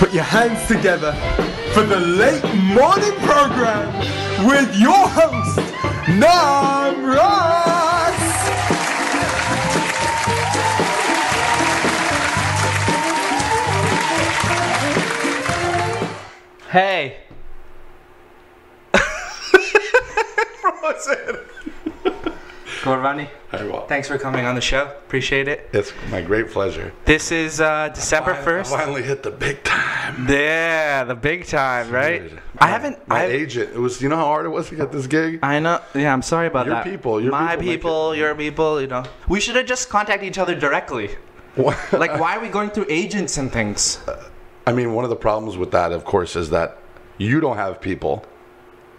put your hands together for the late morning program with your host, Namarasa. Hey. Frozen. Gauravani, well. thanks for coming on the show. Appreciate it. It's my great pleasure. This is uh, December I 1st. finally hit the big time. Yeah, the big time, right? Dude, I my- haven't. My I, agent. It was. You know how hard it was to get this gig. I know. Yeah, I'm sorry about Your that. people, your My people people, your people. You know, we should have just contacted each other directly. Like, why are we going through agents and things? I mean, one of the problems with that, of course, is that you don't have people,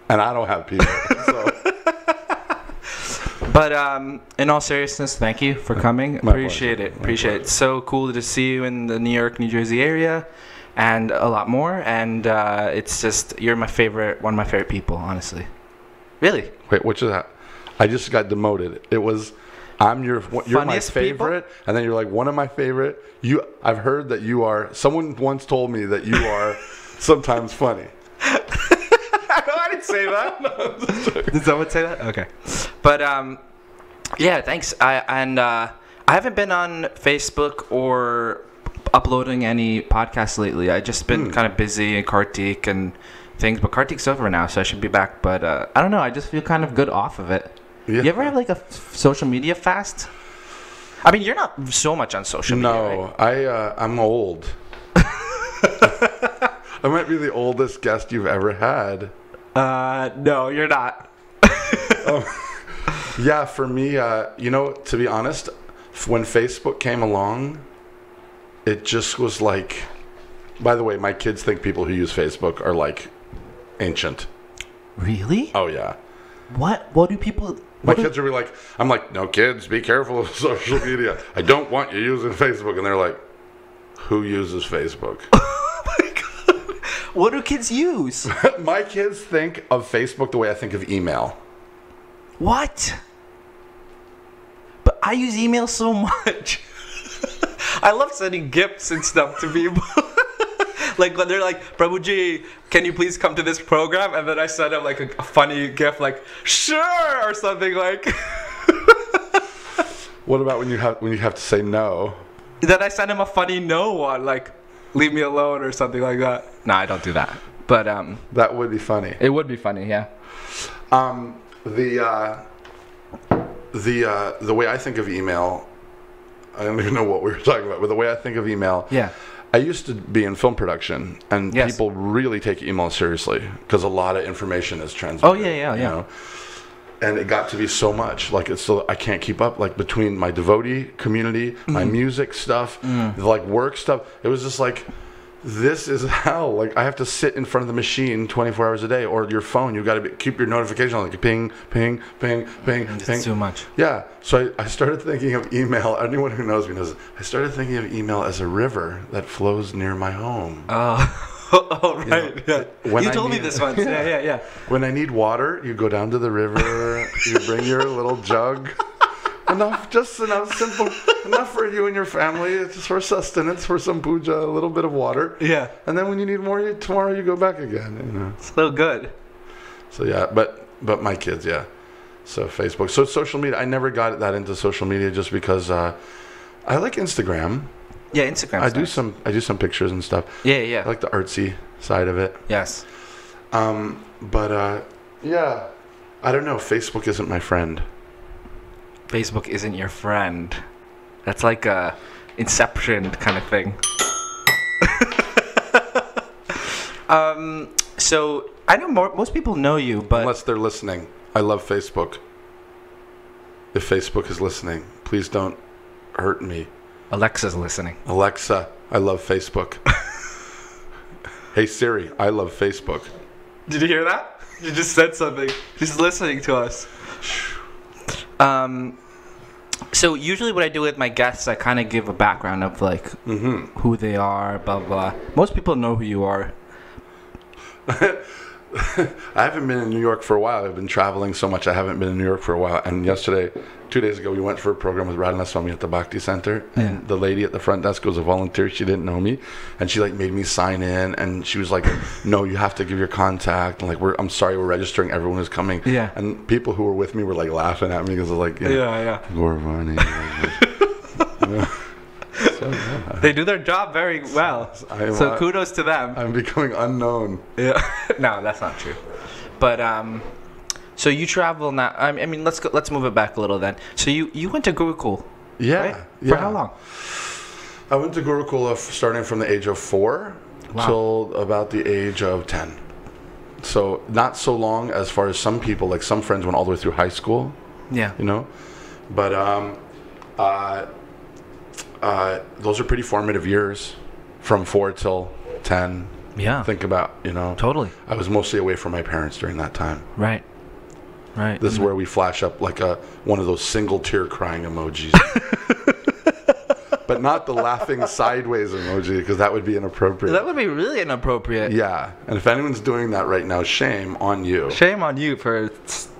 and I don't have people. so But um, in all seriousness, thank you for coming. My Appreciate pleasure. it. Appreciate it. So cool to see you in the New York, New Jersey area, and a lot more. And uh, it's just you're my favorite, one of my favorite people, honestly. Really? wait, which is that? I just got demoted. It was. I'm your you're my Funniest people? favorite, and then you're like one of my favorite. You, I've heard that you are. Someone once told me that you are sometimes funny. Say that. Did someone say that? Okay. But um, yeah, thanks. I and uh, I haven't been on Facebook or uploading any podcasts lately. I just been kind of busy in Kartik and things. But Kartik's over now, so I should be back. But uh, I don't know. I just feel kind of good off of it. Yeah. You ever have like a f- social media fast? I mean, you're not so much on social media. right? No, I uh, I'm old. I might be the oldest guest you've ever had. Uh, no, you're not. Yeah, for me, uh, you know, to be honest, when Facebook came along, it just was like. By the way, my kids think people who use Facebook are like ancient. Really? Oh yeah, What? What do people? my what do- kids are really like. I'm like, no, kids, be careful of social media. I don't want you using Facebook, and they're like, who uses Facebook? What do kids use? my kids think of Facebook the way I think of email. What? But I use email so much. I love sending gifts and stuff to people. like when they're like, Prabhuji, can you please come to this program? And then I send them like a, a funny gift, like sure or something like. What about when you have when you have to say no? then I send him a funny no one, like leave me alone or something like that. No, I don't do that. But um, That would be funny. it would be funny, yeah. Um, the uh, the uh, the way I think of email, I don't even know what we were talking about, but the way I think of email, Yeah. I used to be in film production, and Yes. people really take email seriously because a lot of information is transmitted. Oh, yeah, yeah, you yeah. know? And it got to be so much, like it's still I can't keep up. Like between my devotee community, my Mm-hmm. music stuff, Mm. the, like work stuff, it was just like this is hell. Like I have to sit in front of the machine 24 hours a day, or your phone. You've got to keep your notification on, like ping, ping, ping, ping, It's ping. too much. Yeah. So I, I started thinking of email. Anyone who knows me knows. I started thinking of email as a river that flows near my home. Oh, oh right. yeah. when You I told me this once. Yeah, yeah, yeah. When I need water, you go down to the river. you bring your little jug. Enough, just enough, simple, enough for you and your family. It's just for sustenance, for some puja, a little bit of water. Yeah. And then when you need more, you, tomorrow you go back again. You know. So good. So yeah, but but my kids, yeah. So Facebook, so social media. I never got that into social media just because uh, I like Instagram. Yeah, Instagram. I do some I do some pictures and stuff. Yeah, yeah. I like the artsy side of it. yes. Um, but uh, yeah, I don't know. Facebook isn't my friend. Facebook isn't your friend. That's like a Inception kind of thing. um. So I know more, most people know you, but Unless they're listening. I love Facebook. If Facebook is listening, please don't hurt me. Alexa's listening. Alexa, I love Facebook. hey Siri, I love Facebook. Did you hear that? You just said something. She's listening to us. Um, so usually what I do with my guests, I kind of give a background of like who they are, blah. blah. Most people know who you are. I haven't been in New York for a while. I've been traveling so much. I haven't been in New York for a while. And yesterday, two days ago, we went for a program with Radhanath Swami at the Bhakti Center. And the lady at the front desk was a volunteer. She didn't know me, and she like made me sign in. And she was like, "No, you have to give your contact." And like, "We're I'm sorry, we're registering everyone who's coming." Yeah. And people who were with me were like laughing at me because like, you know, yeah. Gauravani. They do their job very well. I- so kudos to them. I'm becoming unknown. Yeah. no, that's not true. But um, so you travel now. I mean, let's go. Let's move it back a little then. So you you went to Gurukul, Yeah. right? yeah. For how long? I went to Gurukula f- starting from the age of four Wow. till about the age of 10. So, not so long as far as some people, like some friends went all the way through high school, Yeah. you know? But um, uh, uh, those are pretty formative years from four till 10. Yeah. Think about, you know, Totally. I was mostly away from my parents during that time. Right. Right. This is where we flash up like a one of those single tear crying emojis. but not the laughing sideways emoji because that would be inappropriate. that would be really inappropriate. yeah, and if anyone's doing that right now, shame on you. Shame on you for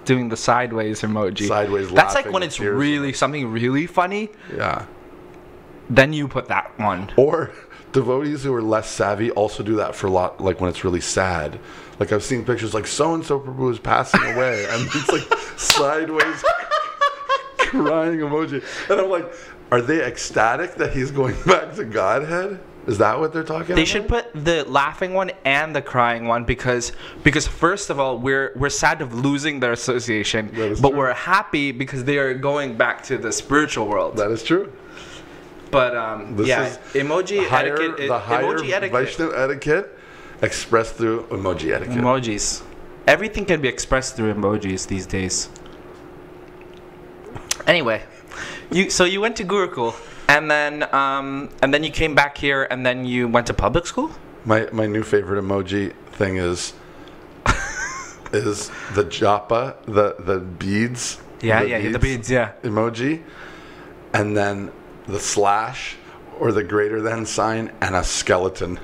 doing the sideways emoji. Sideways That's like laughing when it's tears. really something really funny. Yeah. Then you put that one. Or devotees who are less savvy also do that for a lot, like when it's really sad. Like I've seen pictures like so and so Prabhu is passing away, and it's like sideways crying emoji, and I'm like, are they ecstatic that he's going back to Godhead? Is that what they're talking They about? They should put the laughing one and the crying one because because first of all we're we're sad of losing their association, but true. we're happy because they are going back to the spiritual world. That is true. But um, This yeah, is emoji higher, etiquette. the higher emoji etiquette. Vaishnav etiquette expressed through emoji etiquette. Emojis. Everything can be expressed through emojis these days. Anyway, you so you went to Gurukul and then um, and then you came back here and then you went to public school. My my new favorite emoji thing is is the japa, the the beads. Yeah, yeah, the beads. Yeah. emoji, and then the slash or the greater than sign and a skeleton.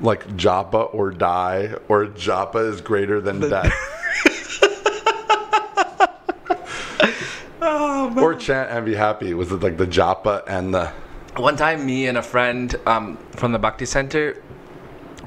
Like japa or die, or japa is greater than death. Oh, or chant and be happy was it like the japa and the One time, me and a friend um, from the Bhakti Center,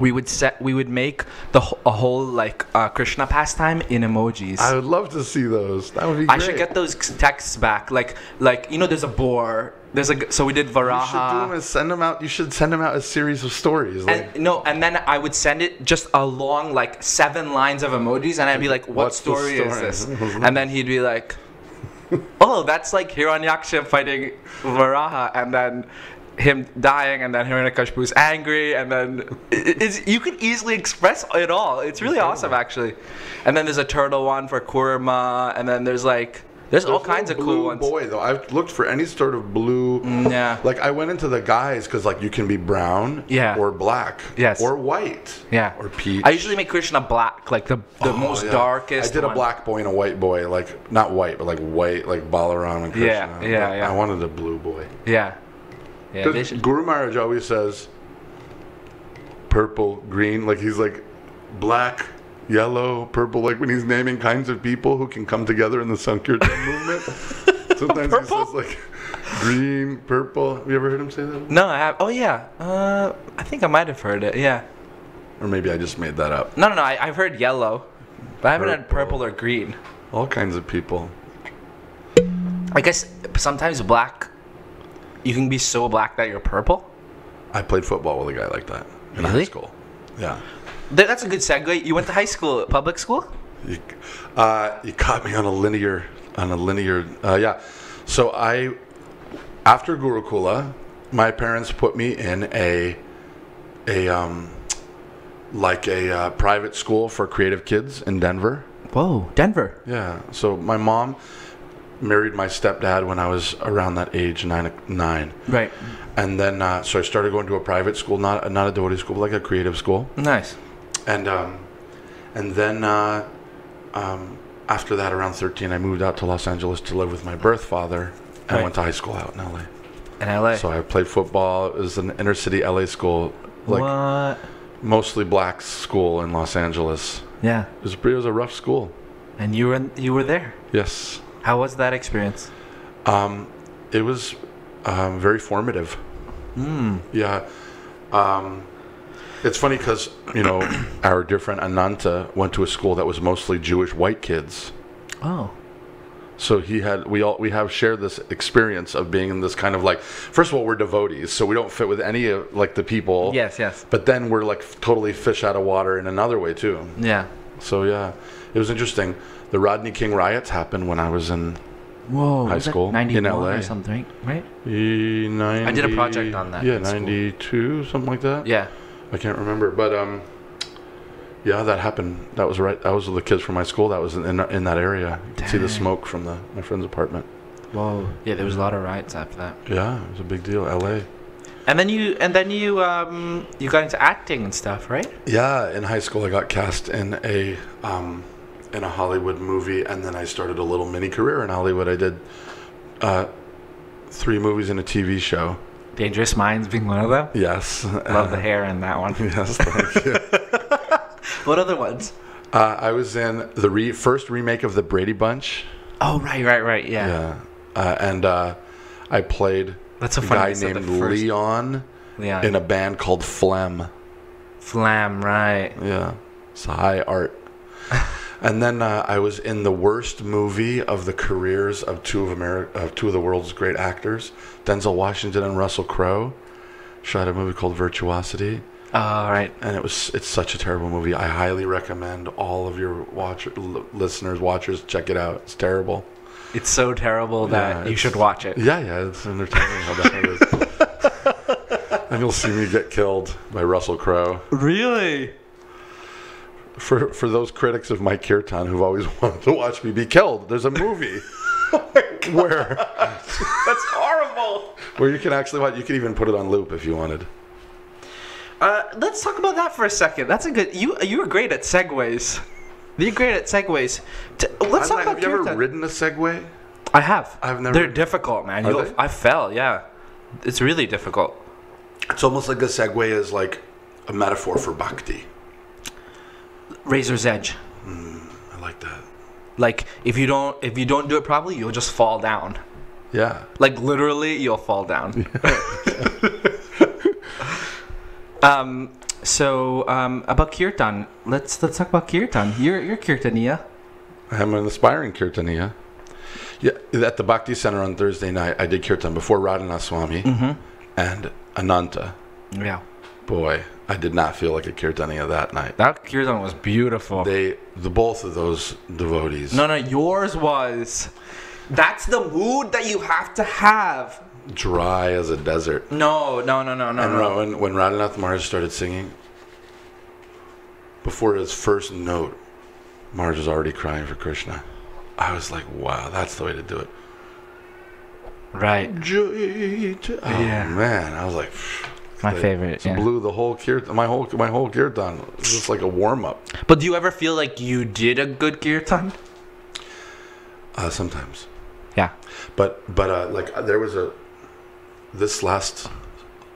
we would set, we would make the a whole like uh, Krishna pastime in emojis. I would love to see those. That would be I should get those texts back. Like, like you know, there's a boar. There's a so we did Varaha. You should do them and send them out. You should send them out a series of stories. Like, And no, and then I would send it just along like seven lines of emojis, and I'd be like, "What What's the story, is this?" and then he'd be like, "Oh, that's like Hiranyaksha fighting Varaha, and then." Him dying, and then Hiranyakashipu's angry, and then it's, you can easily express it all. It's really awesome, actually. And then there's a turtle one for Kurma, and then there's like there's, all There's no kinds of blue cool ones. Boy, though, I've looked for any sort of blue. Mm, yeah. Like I went into the guys because like you can be brown, Yeah. or black, Yes. or white, Yeah. or peach. I usually make Krishna black, like the the Oh, most yeah. darkest. I did a black boy and a white boy, like not white, but like white, like Balaram and Krishna. Yeah, yeah, yeah. I wanted a blue boy. Yeah. Yeah. Guru Maharaj always says purple, green, like he's like black, yellow, purple, like when he's naming kinds of people who can come together in the Sankirtan movement. Sometimes Purple? he says like green, purple. Have you ever heard him say that? no, I have. Oh yeah. Uh, I think I might have heard it. Yeah. Or maybe I just made that up. No, no, no. I, I've heard yellow, but I haven't heard Purple. purple or green. All kinds of people. I guess sometimes black. You can be so black that you're purple. I played football with a guy like that in high school. Yeah. Th- That's a good segue. You went to high school, public school. You, uh, you caught me on a linear, on a linear. Uh, yeah. So I, after Gurukula, my parents put me in a, a um, like a uh, private school for creative kids in Denver. Whoa, Denver. Yeah. So my mom married my stepdad when I was around that age, nine, nine. Right. And then, uh, so I started going to a private school, not not a devotee school, but like a creative school. Nice. And um, and then uh, um, after that, around 13, I moved out to Los Angeles to live with my birth father. And Right. went to high school out in LA. In LA. So I played football. It was an inner city LA school, like what? mostly black school in Los Angeles. Yeah. It was, it was a rough school. And you were in, you were there. Yes. How was that experience? Um, it was um, very formative. Hmm. Yeah. Um, it's funny because, you know, our dear friend Ananta went to a school that was mostly Jewish white kids. Oh. So he had we all we have shared this experience of being in this kind of like first of all we're devotees so we don't fit with any of like the people Yes, yes. but then we're like totally fish out of water in another way too Yeah. so yeah it was interesting the Rodney King riots happened when I was in Whoa. High was that school in LA. or something, right? E- 90, did a project on that yeah in 92 something like that Yeah. I can't remember but um yeah that happened that was right that was the kids from my school that was in in that area you could see the smoke from the my friend's apartment Whoa. Yeah, there was a lot of riots after that. yeah it was a big deal LA And then you and then you um you got into acting and stuff, right? Yeah, in high school I got cast in a um, in a Hollywood movie, and then I started a little mini career in Hollywood. I did uh, three movies and a TV show. Dangerous Minds being one of them. Yes, Love the hair in that one. Yes, thank you. What other ones? uh, I was in the re- first remake of the Brady Bunch. Oh right, right, right. Yeah. Yeah, uh, and uh, I played That's so a guy named the first- Leon Yeah. in a band called Phlegm. Flam, right? Yeah, it's high art. and then uh, I was in the worst movie of the careers of two of America, of two of the world's great actors, Denzel Washington and Russell Crowe. Shot a movie called Virtuosity, All right. and it was it's such a terrible movie. I highly recommend all of your watch l- listeners, watchers, check it out. It's terrible. It's so terrible that Yeah, you should watch it. Yeah, yeah, it's entertaining how bad it is. and you'll see me get killed by Russell Crowe. Really? For for those critics of Mike Kirtan who've always wanted to watch me be killed, there's a movie where That's horrible. where you can actually watch. You can even put it on loop if you wanted. Uh, let's talk about that for a second. That's a good. You you were great at segues. You're great at segues. T- let's talk have about you ever ridden a Segway? I have. I've never- They're difficult, man. You'll, they? I fell. Yeah, it's really difficult. It's almost like a Segway is like a metaphor for bhakti. Razor's edge. I like that. Like if you don't if you don't do it properly, you'll just fall down. Yeah. Like literally, you'll fall down. um. So um, about kirtan, let's let's talk about kirtan. You're you're kirtaniya. I'm an aspiring Kirtaniya. Yeah, at the Bhakti Center on Thursday night, I did Kirtan before Radhanath Swami and Ananta. Yeah. Boy, I did not feel like a Kirtaniya that night. That kirtan was beautiful. They, the both of those devotees, No, no, yours was. That's the mood that you have to have. dry as a desert. No, no, no, no, no, And no. When, when Radhanath Maharaj started singing, before his first note, Maharaj was already crying for Krishna. I was like, wow, that's the way to do it. Right. Oh Yeah. man, I was like, My they- favorite. Just yeah. blew the whole kirtan, my whole my whole kirtan. It was just like a warm up. But do you ever feel like you did a good kirtan? Uh, sometimes, Yeah. but but uh, like uh, there was a this last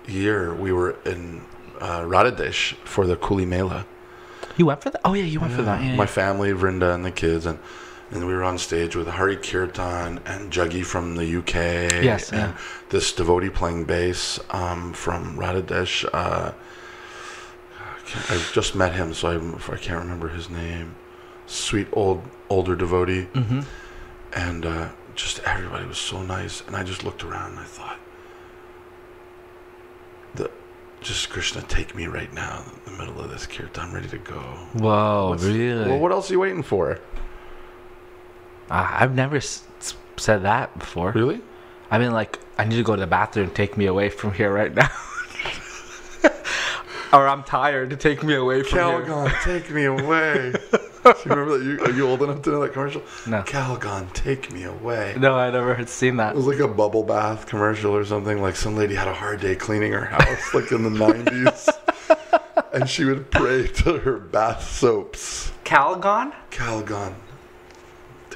year we were in uh, Radhadesh for the Kuli Mela. You went for that? Oh yeah, you went for that. Yeah. My family, Vrinda, and the kids, and and we were on stage with Hari Kirtan and Juggy from the UK. Yes, and yeah. this devotee playing bass um, from Radhadesh. Uh, I just met him, so I, I can't remember his name. Sweet old older devotee, mm-hmm. and uh, just everybody was so nice. And I just looked around and I thought, the just Krishna, take me right now in the middle of this kirtan. I'm ready to go. Whoa, What's- really? Well, what else are you waiting for? Uh, I've never s- said that before. Really? I mean, like, I need to go to the bathroom. Take me away from here right now. or I'm tired to take me away from here. Calgon, take me away. Do you remember that? You, are you old enough to know that commercial? No. Calgon, take me away. No, I never had seen that. It was like a bubble bath commercial or something. Like some lady had a hard day cleaning her house, like in the 90s. And she would pray to her bath soaps. Calgon? Calgon,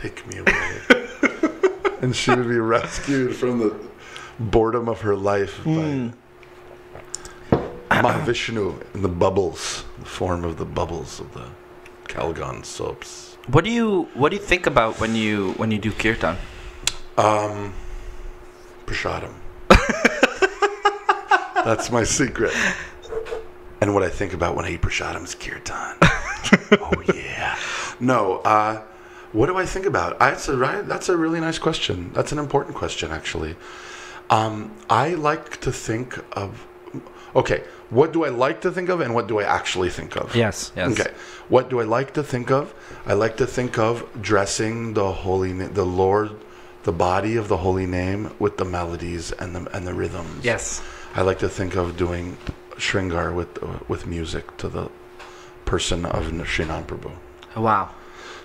take me away. and she would be rescued from the boredom of her life by Mahavishnu in the bubbles, the form of the bubbles of the Calgon soaps. What do you What do you think about when you when you do kirtan? Um, Prashadam. That's my secret. And what I think about when I eat Prashadam is kirtan. oh yeah. No, uh, what do I think about? That's a right. That's a really nice question. That's an important question, actually. Um, I like to think of. Okay, what do I like to think of, and what do I actually think of? Yes. Yes. Okay. What do I like to think of? I like to think of dressing the holy, na- the Lord, the body of the holy name with the melodies and the and the rhythms. Yes. I like to think of doing Shringar with with music to the person of Srinam Prabhu. Wow.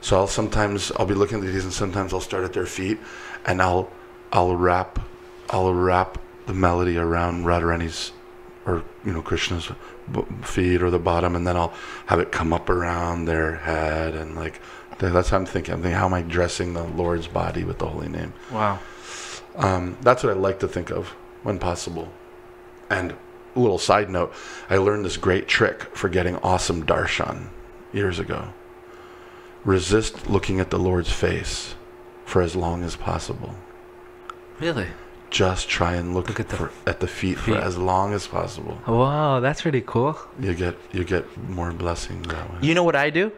So I'll sometimes I'll be looking at these, and sometimes I'll start at their feet, and I'll I'll wrap I'll wrap the melody around Radharani's or you know Krishna's feet or the bottom, and then I'll have it come up around their head, and like that's how I'm thinking. I'm thinking, how am I dressing the Lord's body with the holy name? Wow. Um, that's what I like to think of when possible. And a little side note, I learned this great trick for getting awesome darshan years ago. Resist looking at the Lord's face for as long as possible. Really? Just try and look, Look at the for, at the feet, feet. for as long as possible. Wow, that's really cool. You get you get more blessing that way. You know what I do?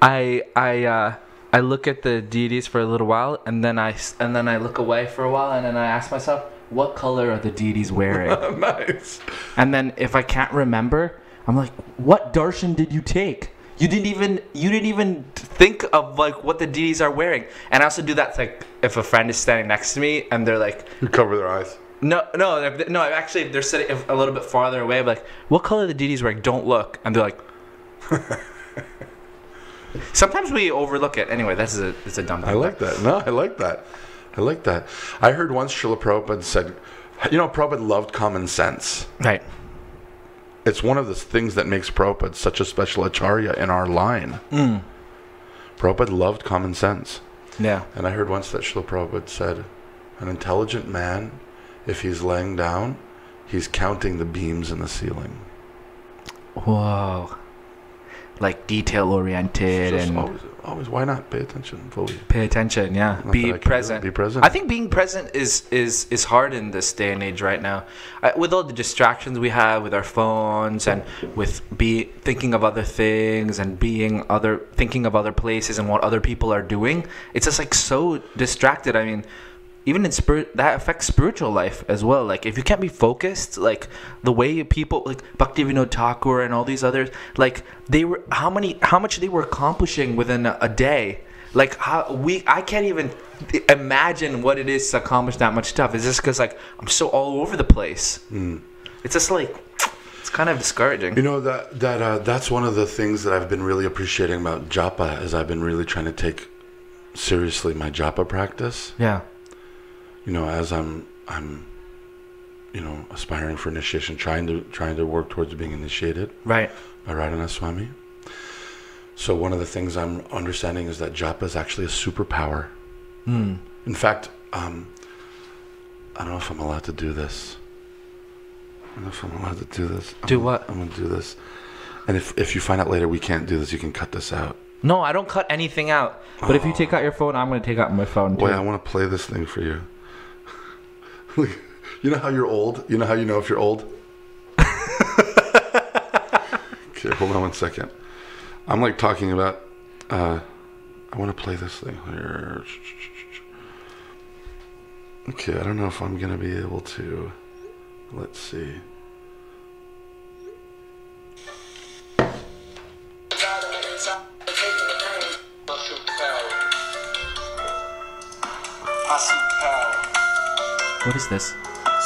I I uh, I look at the deities for a little while, and then I and then I look away for a while, and then I ask myself, what color are the deities wearing? nice. and then if I can't remember, I'm like, what darshan did you take? You didn't even you didn't even think of like what the deities are wearing. And I also do that like if a friend is standing next to me and they're like, You cover their eyes. no, no, if- no. Actually, if they're sitting a little bit farther away. I'm like, what color are the deities wearing? Don't look. And they're like. Sometimes we overlook it. Anyway, that's a it's a dumb. Thing. I like that. No, I like that. I like that. I heard once Srila Prabhupada said, you know, Prabhupada loved common sense. Right. It's one of the things that makes Prabhupada such a special acharya in our line. Hmm. Prabhupada loved common sense. Yeah. And I heard once that Srila Prabhupada said, an intelligent man, if he's laying down, he's counting the beams in the ceiling. Whoa. Like detail oriented and always, why not pay attention fully? pay attention. Yeah. Not be that I can do it. present. Be present. I think being present is is is hard in this day and age right now, I, with all the distractions we have with our phones and with be thinking of other things and being other thinking of other places and what other people are doing. It's just like so distracted. I mean, even in spirit, that affects spiritual life as well. Like if you can't be focused, like the way people like Bhaktivinoda Thakur and all these others, like they were how many how much they were accomplishing within a, a day? Like how we i can't even imagine what it is to accomplish that much stuff. It's just because like i'm so all over the place. It's just like it's kind of discouraging. You know that that uh, that's one of the things that I've been really appreciating about japa is I've been really trying to take seriously my japa practice. yeah You know, as I'm I'm you know aspiring for initiation, trying to trying to work towards being initiated right by Radhanath Swami. So one of the things I'm understanding is that japa is actually a superpower. Hmm. In fact, um, I don't know if I'm allowed to do this. I don't know if I'm allowed to do this. I'm Do what? I'm going to do this. And if, if you find out later we can't do this, you can cut this out. no i don't cut anything out but if you take out your phone i'm gonna take out my phone too Wait, I want to play this thing for you. you know how you're old? You know how you know if you're old? okay, hold on one second. I'm like talking about. Uh, I want to play this thing here. Okay, I don't know if I'm gonna be able to. Let's see. What is this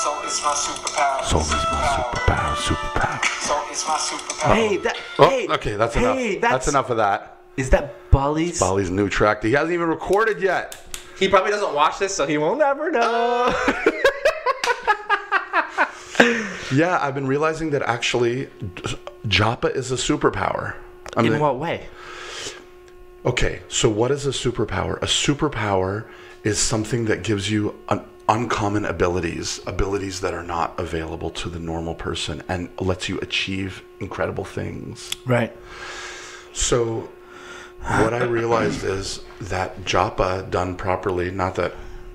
So it's my superpower. Soul is my superpower. Superpower. So it's my superpower. hey that Oh, hey okay, that's hey, enough. that's, That's enough of that. is that Bali's Bali's new track. He hasn't even recorded yet. he probably doesn't watch this so he won't ever know Yeah, I've been realizing that actually Japa is a superpower. I in mean, what way okay, so what is a superpower? A superpower is something that gives you an, uncommon abilities, abilities that are not available to the normal person, and lets you achieve incredible things. Right. So, what I realized is that japa done properly, not that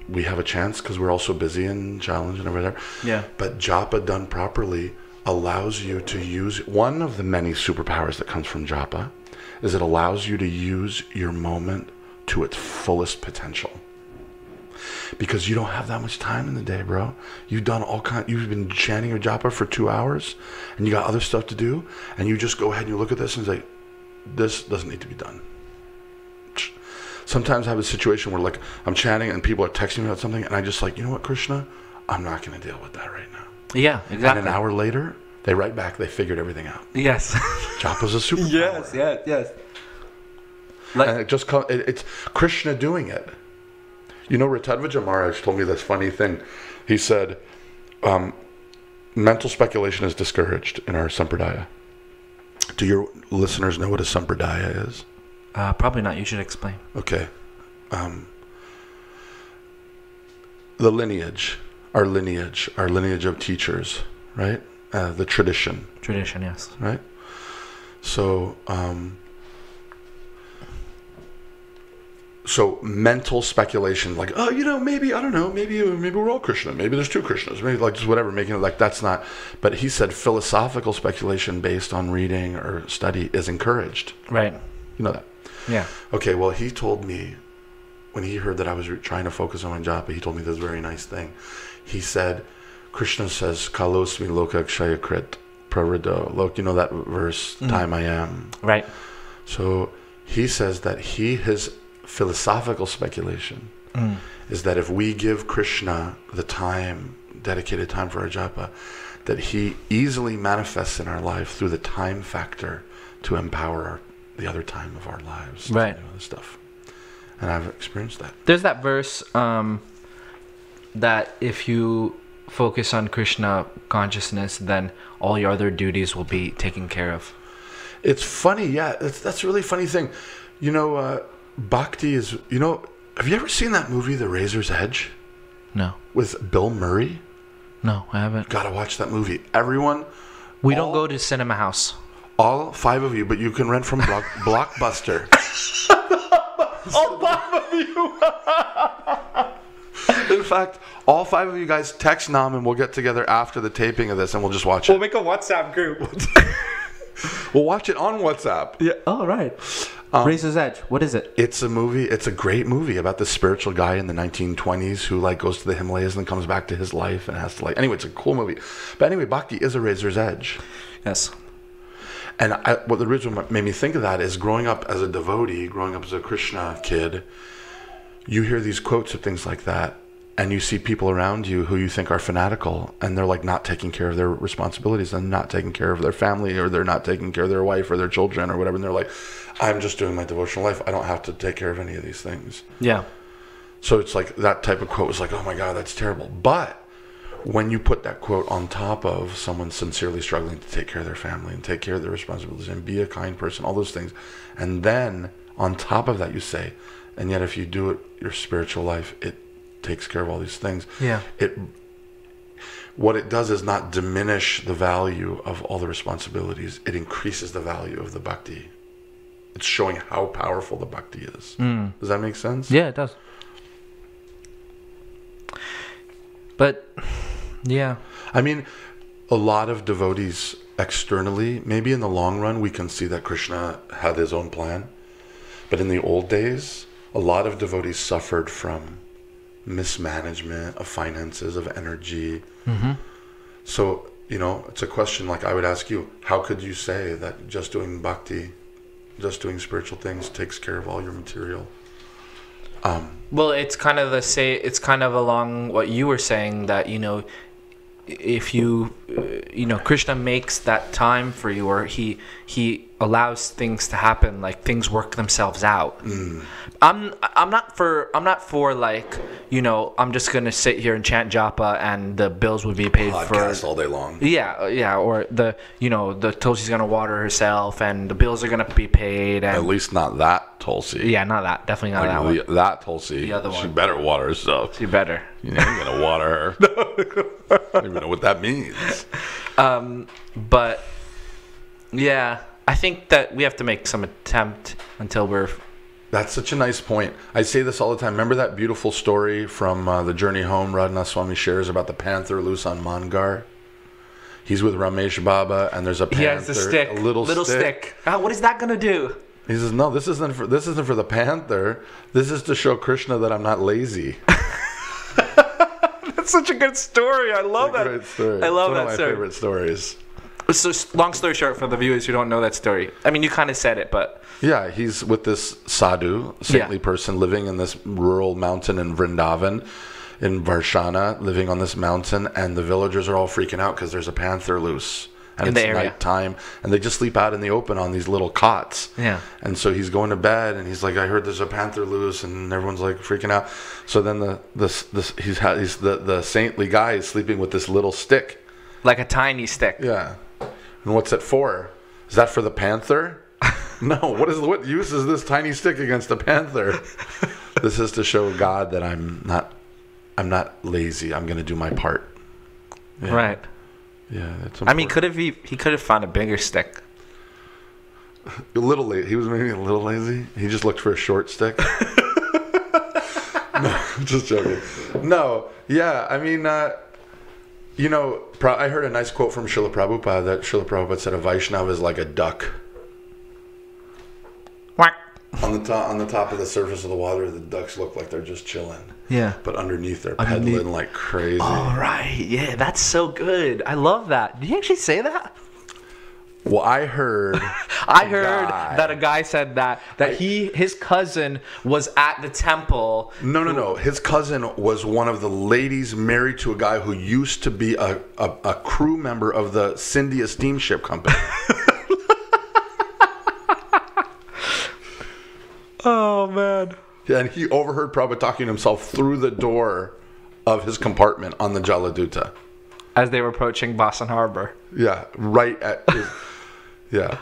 we have a chance because we're also busy and challenged and everything. Yeah. But japa done properly allows you to use one of the many superpowers that comes from japa is it allows you to use your moment to its fullest potential. Because you don't have that much time in the day, bro. You've done all kind. You've been chanting your japa for two hours, and you got other stuff to do, and you just go ahead and you look at this and say, "This doesn't need to be done." Sometimes I have a situation where like I'm chanting and people are texting me about something, and I just like, you know what, Krishna, I'm not going to deal with that right now. Yeah. Exactly. And an hour later, they write back, they figured everything out. Yes. Japa's a superpower. yes. Yes. Yes. And it just it, it's Krishna doing it. You know, Ratadvaja Maharaj told me this funny thing. He said, um, mental speculation is discouraged in our sampradaya. Do your listeners know what a sampradaya is? Uh, probably not. You should explain. Okay. Um, the lineage, our lineage, our lineage of teachers, right? Uh, the tradition, Tradition. Yes. right? So, um, so mental speculation, like, oh, you know, maybe I don't know, maybe maybe we're all Krishna, maybe there's two Krishnas, maybe like just whatever, making it like that's not. But he said philosophical speculation based on reading or study is encouraged. Right. You know that. Yeah. Okay, well, he told me when he heard that I was re- trying to focus on my japa, he told me this very nice thing. He said, Krishna says, Kalosmi loka kshayakrit prarido. Look, you know that verse, mm-hmm. time I am. Right. So he says that he, his philosophical speculation is that if we give Krishna the time, dedicated time for our japa, that he easily manifests in our life through the time factor to empower our, the other time of our lives. Right. do other stuff. And I've experienced that. There's that verse um, that if you focus on Krishna consciousness, then all your other duties will be taken care of. It's funny, yeah. It's, that's a really funny thing. You know, uh, bhakti is. You know, have you ever seen that movie, The Razor's Edge, No. with Bill Murray? No, I haven't. Gotta watch that movie. Everyone, We don't go to cinema house. all five of you, but you can rent from Block, Blockbuster. All five of you. In fact, all five of you guys text Nam, and we'll get together after the taping of this, and we'll just watch it. We'll make a WhatsApp group. We'll watch it on WhatsApp. yeah. Oh, right. Uh-huh. Razor's Edge. What is it? It's a movie. It's a great movie about this spiritual guy in the 1920s who like goes to the Himalayas and then comes back to his life and has to like. Anyway, it's a cool movie. But anyway, Bhakti is a razor's edge. Yes. And I, what the original made me think of that is growing up as a devotee, growing up as a Krishna kid, you hear these quotes of things like that, and you see people around you who you think are fanatical, and they're like not taking care of their responsibilities and not taking care of their family, or they're not taking care of their wife or their children or whatever, and they're like, I'm just doing my devotional life. I don't have to take care of any of these things. Yeah. So it's like that type of quote was like, oh my God, that's terrible. But when you put that quote on top of someone sincerely struggling to take care of their family and take care of their responsibilities and be a kind person, all those things, and then on top of that you say, and yet if you do it your spiritual life, it takes care of all these things. Yeah. It what it does is not diminish the value of all the responsibilities. It increases the value of the bhakti. It's showing how powerful the bhakti is. Hmm. Does that make sense? Yeah, it does. But yeah. I mean, a lot of devotees externally, maybe in the long run, we can see that Krishna had his own plan. But in the old days, a lot of devotees suffered from mismanagement of finances, of energy. So, you know, it's a question like I would ask you how could you say that just doing bhakti, just doing spiritual things takes care of all your material? Well, it's kind of the say. It's kind of along what you were saying that you know, if you, uh, you know, Krishna makes that time for you, or he he allows things to happen like things work themselves out Mm. i'm i'm not for i'm not for like you know i'm just gonna sit here and chant japa and the bills would be paid Podcast for all day long. yeah yeah or the you know the tulsi's gonna water herself and the bills are gonna be paid and At least not that Tulsi. yeah not that definitely not Like that one the- that Tulsi. The other She one. better water herself. she better You know, you're gonna water her. I don't even know what that means. um but yeah i think that we have to make some attempt until we're That's such a nice point. I say this all the time. Remember that beautiful story from uh, the Journey Home Radhanath Swami shares about the panther loose on Mangar? He's with Ramesh Baba, and there's a panther, he has the stick a little, stick, Ah, what is that gonna do He says, "No, this isn't for this isn't for the panther. This is to show Krishna that I'm not lazy." that's such a good story i love that Great story. i love it's one that of my story favorite stories. So, long story short, for the viewers who don't know that story, I mean, you kind of said it, but Yeah, he's with this sadhu, saintly Yeah. person living in this rural mountain in Vrindavan, in Varshana, living on this mountain, and the villagers are all freaking out because there's a panther loose. And In it's the area. nighttime, and they just sleep out in the open on these little cots. Yeah. And so he's going to bed, and he's like, "I heard there's a panther loose," and everyone's like freaking out. So then the this this he's he's the the saintly guy is sleeping with this little stick. like a tiny stick. Yeah. And what's it for? Is that for the panther? no. What is what use is this tiny stick against a panther? this is to show God that I'm not I'm not lazy. I'm going to do my part. Yeah. Right. Yeah, it's I mean, could have he, he could have found a bigger stick. a little late. He was maybe a little lazy. He just looked for a short stick. no, just joking. No, yeah, I mean, uh, you know, I heard a nice quote from Srila Prabhupada that Srila Prabhupada said a Vaishnava is like a duck. Whack. On the top, on the top of the surface of the water, the ducks look like they're just chilling, Yeah. but underneath they're Underneath- pedaling like crazy. All right. Yeah, that's so good. I love that. Did you actually say that? Well, I heard. I heard guy- that a guy said that that he his cousin was at the temple. No, no, no. His cousin was one of the ladies married to a guy who used to be a, a, a crew member of the Scindia Steamship Company. Oh man. and he overheard Prabhupada talking to himself through the door of his compartment on the Jaladuta. As they were approaching Boston Harbor. Yeah, right at his. Yeah.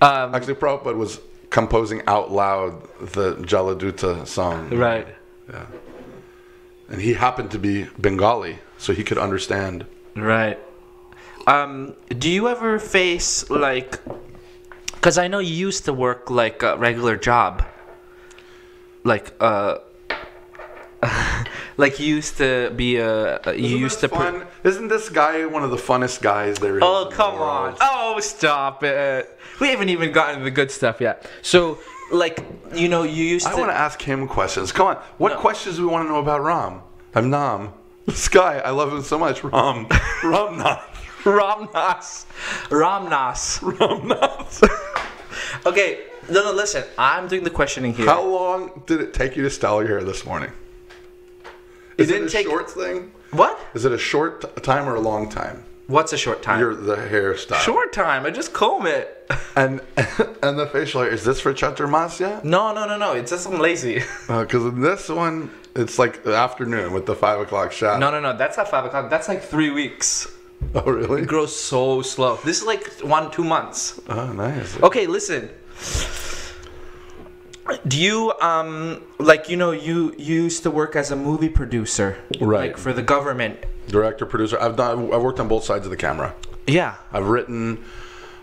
Um, Actually, Prabhupada was composing out loud the Jaladuta song. right. Yeah. And he happened to be Bengali, so he could understand. Right. Um, do you ever face like? Because I know you used to work like a regular job. Like uh. like you used to be a. You used to. Isn't, Pr- Isn't this guy one of the funnest guys there is? oh come on! Oh stop it! We haven't even gotten to the good stuff yet. So like you know you used I to. I want to ask him questions. Come on. What No. questions do we want to know about Ram? I'm Nam. This guy, I love him so much. Ram. Ram Nam. Ramnas. Ramnas. Ramnath. Okay, no, no, listen. I'm doing the questioning here. How long did it take you to style your hair this morning? Is didn't it a take- short thing? What? Is it a short time or a long time? What's a short time? Your the hairstyle. Short time. I just comb it. And and the facial hair. Is this for Chaturmasya? No, no, no, no. It's just I'm lazy. Uh, because in this one, it's like the afternoon with the five o'clock shot. no, no, no. That's not five o'clock. That's like three weeks. Oh really? It grows so slow. This is like one, two months. Oh nice. Okay, listen. Do you um like you know you you used to work as a movie producer, Right. Like for the government. Director, producer. I've done. I've worked on both sides of the camera. Yeah. I've written,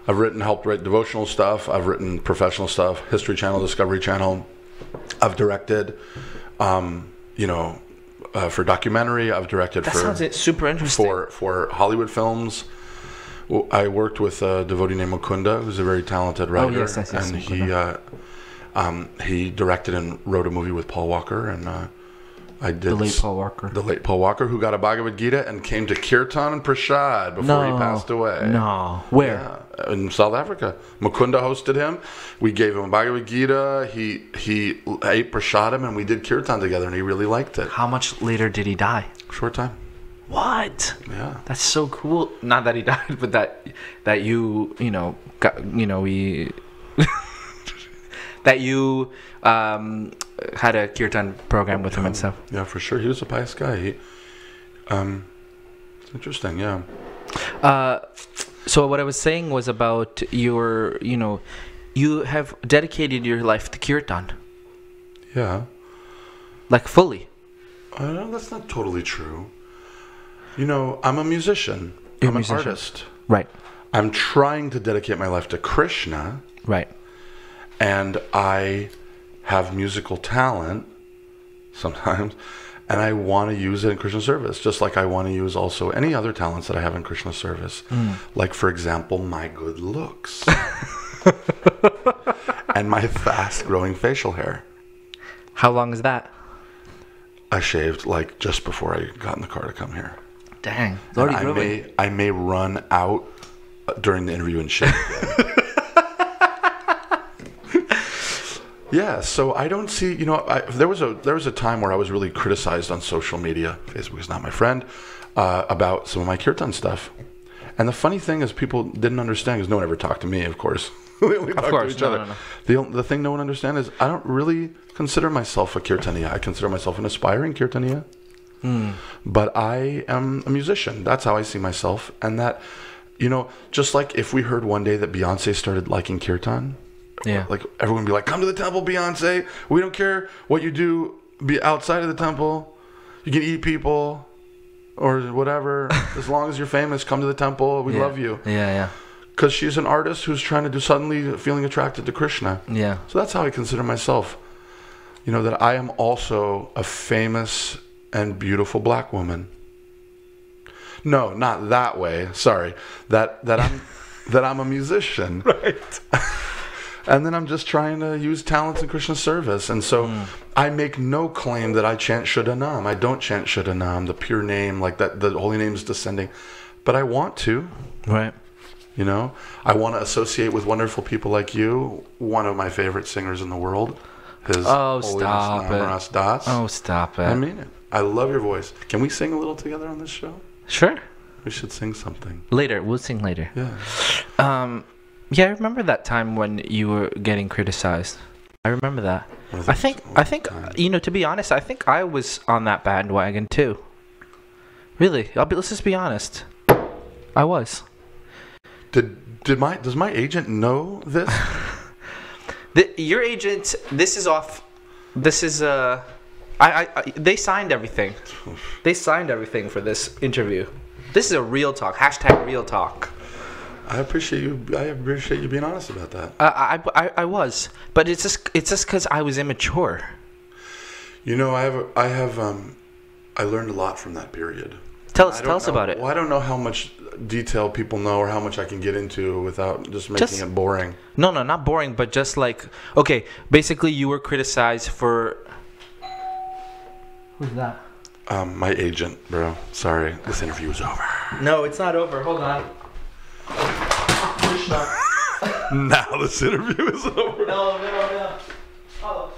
I've written, helped write devotional stuff. I've written professional stuff, History Channel, Discovery Channel. I've directed, um, you know, uh, for documentary. I've directed That for sounds super interesting. for for Hollywood films. I worked with a devotee named Mukunda, who's a very talented writer, Oh, yes, yes, yes, and he uh, um, he directed and wrote a movie with Paul Walker, and uh, I did the late Paul Walker. the late Paul Walker, who got a Bhagavad Gita and came to Kirtan and Prasad before he passed away. No. Where? Yeah, in South Africa. Mukunda hosted him. We gave him a Bhagavad Gita. He he ate prasadam and we did kirtan together, and he really liked it. How much later did he die? Short time. What? Yeah. That's so cool. Not that he died, but that that you you know got you know we that you um, had a kirtan program with him and stuff. Yeah, for sure. He was a pious guy. He, um, it's interesting. Yeah. Uh, so what I was saying was about your, you know, you have dedicated your life to kirtan, Yeah. like fully. Uh, no, that's not totally true. You know, I'm a musician. You're I'm a an musician. artist. Right. I'm trying to dedicate my life to Krishna, Right. And I have musical talent sometimes, and I want to use it in Krishna service, just like I want to use also any other talents that I have in Krishna service. Like, for example, my good looks and my fast growing facial hair. How long is that? I shaved like just before I got in the car to come here. Dang. It's And already I may I may run out uh, during the interview and shave. again. Yeah, so I don't see. You know, I, there was a there was a time where I was really criticized on social media. Facebook is not my friend uh, about some of my kirtan stuff. And the funny thing is, people didn't understand because no one ever talked to me. Of course, only talked course, to each no, other. no, no. The the thing no one understands is I don't really consider myself a kirtaniya. I consider myself an aspiring kirtaniya but I am a musician. That's how I see myself. And that, you know, just like if we heard one day that Beyonce started liking kirtan, Yeah. like everyone be like, "Come to the temple, Beyonce. We don't care what you do. Be outside of the temple. You can eat people." Or whatever, as long as you're famous, come to the temple. We yeah. love you. Yeah, yeah, Because she's an artist who's trying to do suddenly feeling attracted to Krishna. yeah. So that's how I consider myself. You know, that I am also a famous and beautiful black woman. No, not that way. Sorry. That that I'm that I'm a musician. Right. and then I'm just trying to use talents in Krishna service. And so I make no claim that I chant Shuddhanam. I don't chant Shuddhanam, the pure name, like that the holy name is descending. But I want to. Right. You know, I want to associate with wonderful people like you. One of my favorite singers in the world, His Oh, Holiness stop it. Das. Oh, stop it. I mean it. I love your voice. Can we sing a little together on this show? sure. We should sing something. Later. We'll sing later. Yeah. Um, yeah, I remember that time when you were getting criticized. I remember that. I think. I think. time. You know, to be honest, I think I was on that bandwagon too. Really, I'll be, let's just be honest. I was. Did did my does my agent know this? The, your agent. This is off. This is uh. I, I, I they signed everything. They signed everything for this interview. This is a real talk. Hashtag real talk. I appreciate you. I appreciate you being honest about that. Uh, I, I I was, but it's just it's just because I was immature. You know, I have I have um, I learned a lot from that period. Tell us tell us know- about it. Well, I don't know how much detail people know or how much I can get into without just making Just- it boring. No, no, not boring, but just like okay. Basically, you were criticized for. Who's that? Um, my agent, bro. Sorry, this interview is over. No, it's not over. Hold on. Now this interview is over. No, no, no. Oh,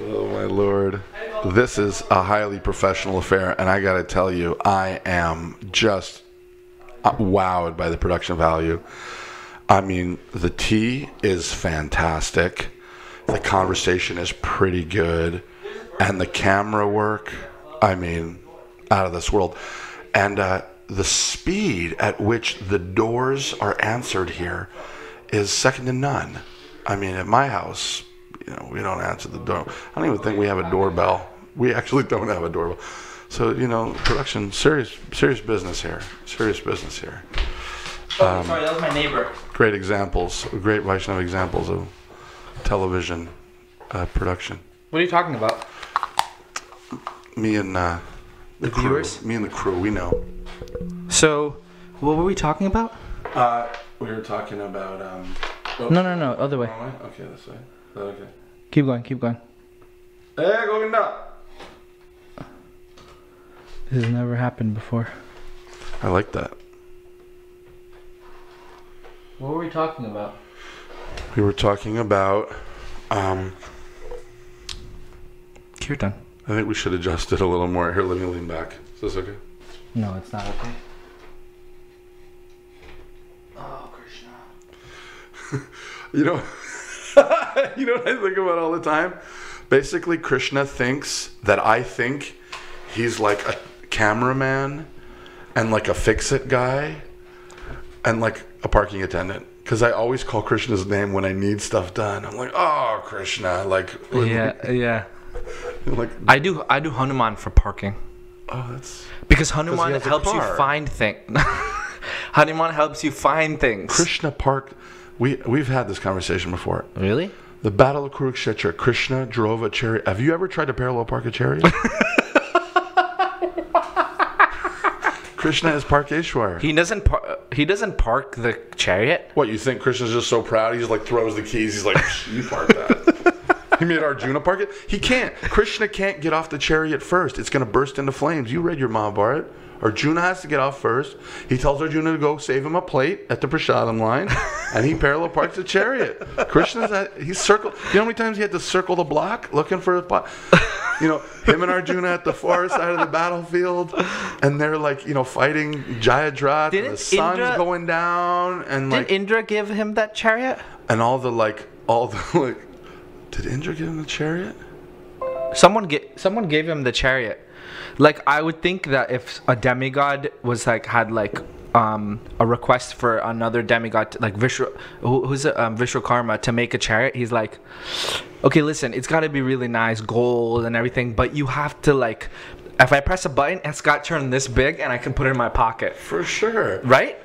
Oh my lord. This is a highly professional affair, and I gotta tell you, I am just uh, wowed by the production value. I mean, the tea is fantastic, the conversation is pretty good, and the camera work, I mean, out of this world. And uh, the speed at which the doors are answered here is second to none. I mean, at my house, you know, we don't answer the door. I don't even think we have a doorbell. We actually don't have a doorbell. So, you know, production, serious, serious business here. Serious business here. oh, sorry, that was my neighbor. Great examples, great Vaishnav examples of television uh, production. What are you talking about? Me and uh, the, The crew, me and the crew, we know. So, what were we talking about? Uh, we were talking about. Um, oh, No, no, no, other way. wrong way? Okay, this way. Is that okay? Keep going, keep going. Hey, Govinda! This has never happened before. I like that. What were we talking about? We were talking about. Um, Kirtan. I think we should adjust it a little more. Here, let me lean back. Is this okay? No, it's not okay. Oh, Krishna. You know, you know what I think about all the time? Basically, Krishna thinks that I think he's like a cameraman and like a fix it guy and like a parking attendant. Because I always call Krishna's name when I need stuff done. I'm like, oh, Krishna. Like, Yeah, yeah. like I do I do Hanuman for parking. oh, that's. Because Hanuman a helps you find things. Hanuman helps you find things. Krishna Park. We, we've had this conversation before. Really? The Battle of Kurukshetra, Krishna drove a chariot. Have you ever tried to parallel park a chariot? Krishna is Parkeshwar. He doesn't par- he doesn't park the chariot. What, you think Krishna's just so proud? He just like throws the keys. He's like, you park that. He made Arjuna park it. He can't. Krishna can't get off the chariot first. It's going to burst into flames. You read your Mahabharata. Arjuna has to get off first. He tells Arjuna to go save him a plate at the prasadam line, and he parallel parks the chariot. Krishna's at, he's circled. You know how many times he had to circle the block looking for a spot? You know, him and Arjuna at the far side of the battlefield, and they're like, you know, fighting Jayadratha. and Didn't the sun's Indra- going down, and like, Did Indra give him that chariot? and all the like, all the like. Did Indra get in the chariot? Someone get someone gave him the chariot. Like I would think that if a demigod was like had like um a request for another demigod to, like Vishnu who, who's it, um, Vishwakarma to make a chariot, he's like, okay, listen, it's got to be really nice, gold and everything, but you have to like, if I press a button, it's got to turn this big and I can put it in my pocket, For sure. right?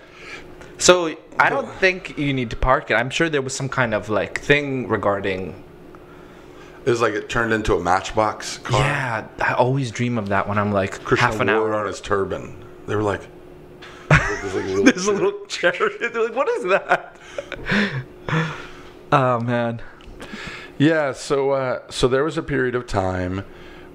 So I don't think you need to park it. I'm sure there was some kind of like thing regarding It was like it turned into a matchbox car. Yeah, I always dream of that when I'm like Krishna half an hour. on his turban. They were like, there's like a little- There's a little. They're like, what is that? oh man. yeah. So, uh, so there was a period of time.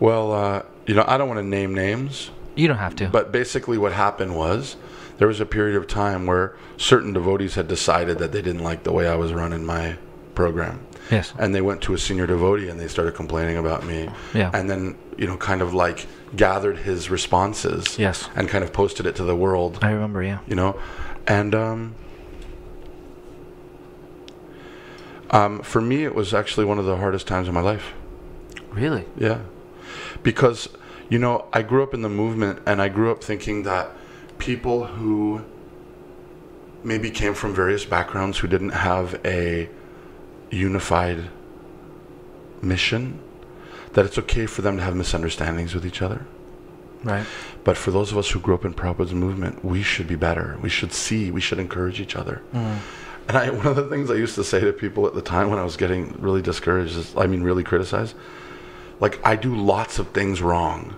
Well, uh, you know, I don't want to name names, You don't have to. but basically, what happened was there was a period of time where certain devotees had decided that they didn't like the way I was running my program. Yes. and they went to a senior devotee and they started complaining about me. Yeah. And then, you know, kind of like gathered his responses. Yes. And kind of posted it to the world, I remember. Yeah. you know. And um, um, for me, it was actually one of the hardest times in my life. Really? Yeah. Because, you know, I grew up in the movement and I grew up thinking that people who maybe came from various backgrounds who didn't have a unified mission, that it's okay for them to have misunderstandings with each other. Right. But for those of us who grew up in Prabhupada's movement, we should be better. We should see, we should encourage each other. Mm. And I, one of the things I used to say to people at the time when I was getting really discouraged is, I mean, really criticized, like, I do lots of things wrong.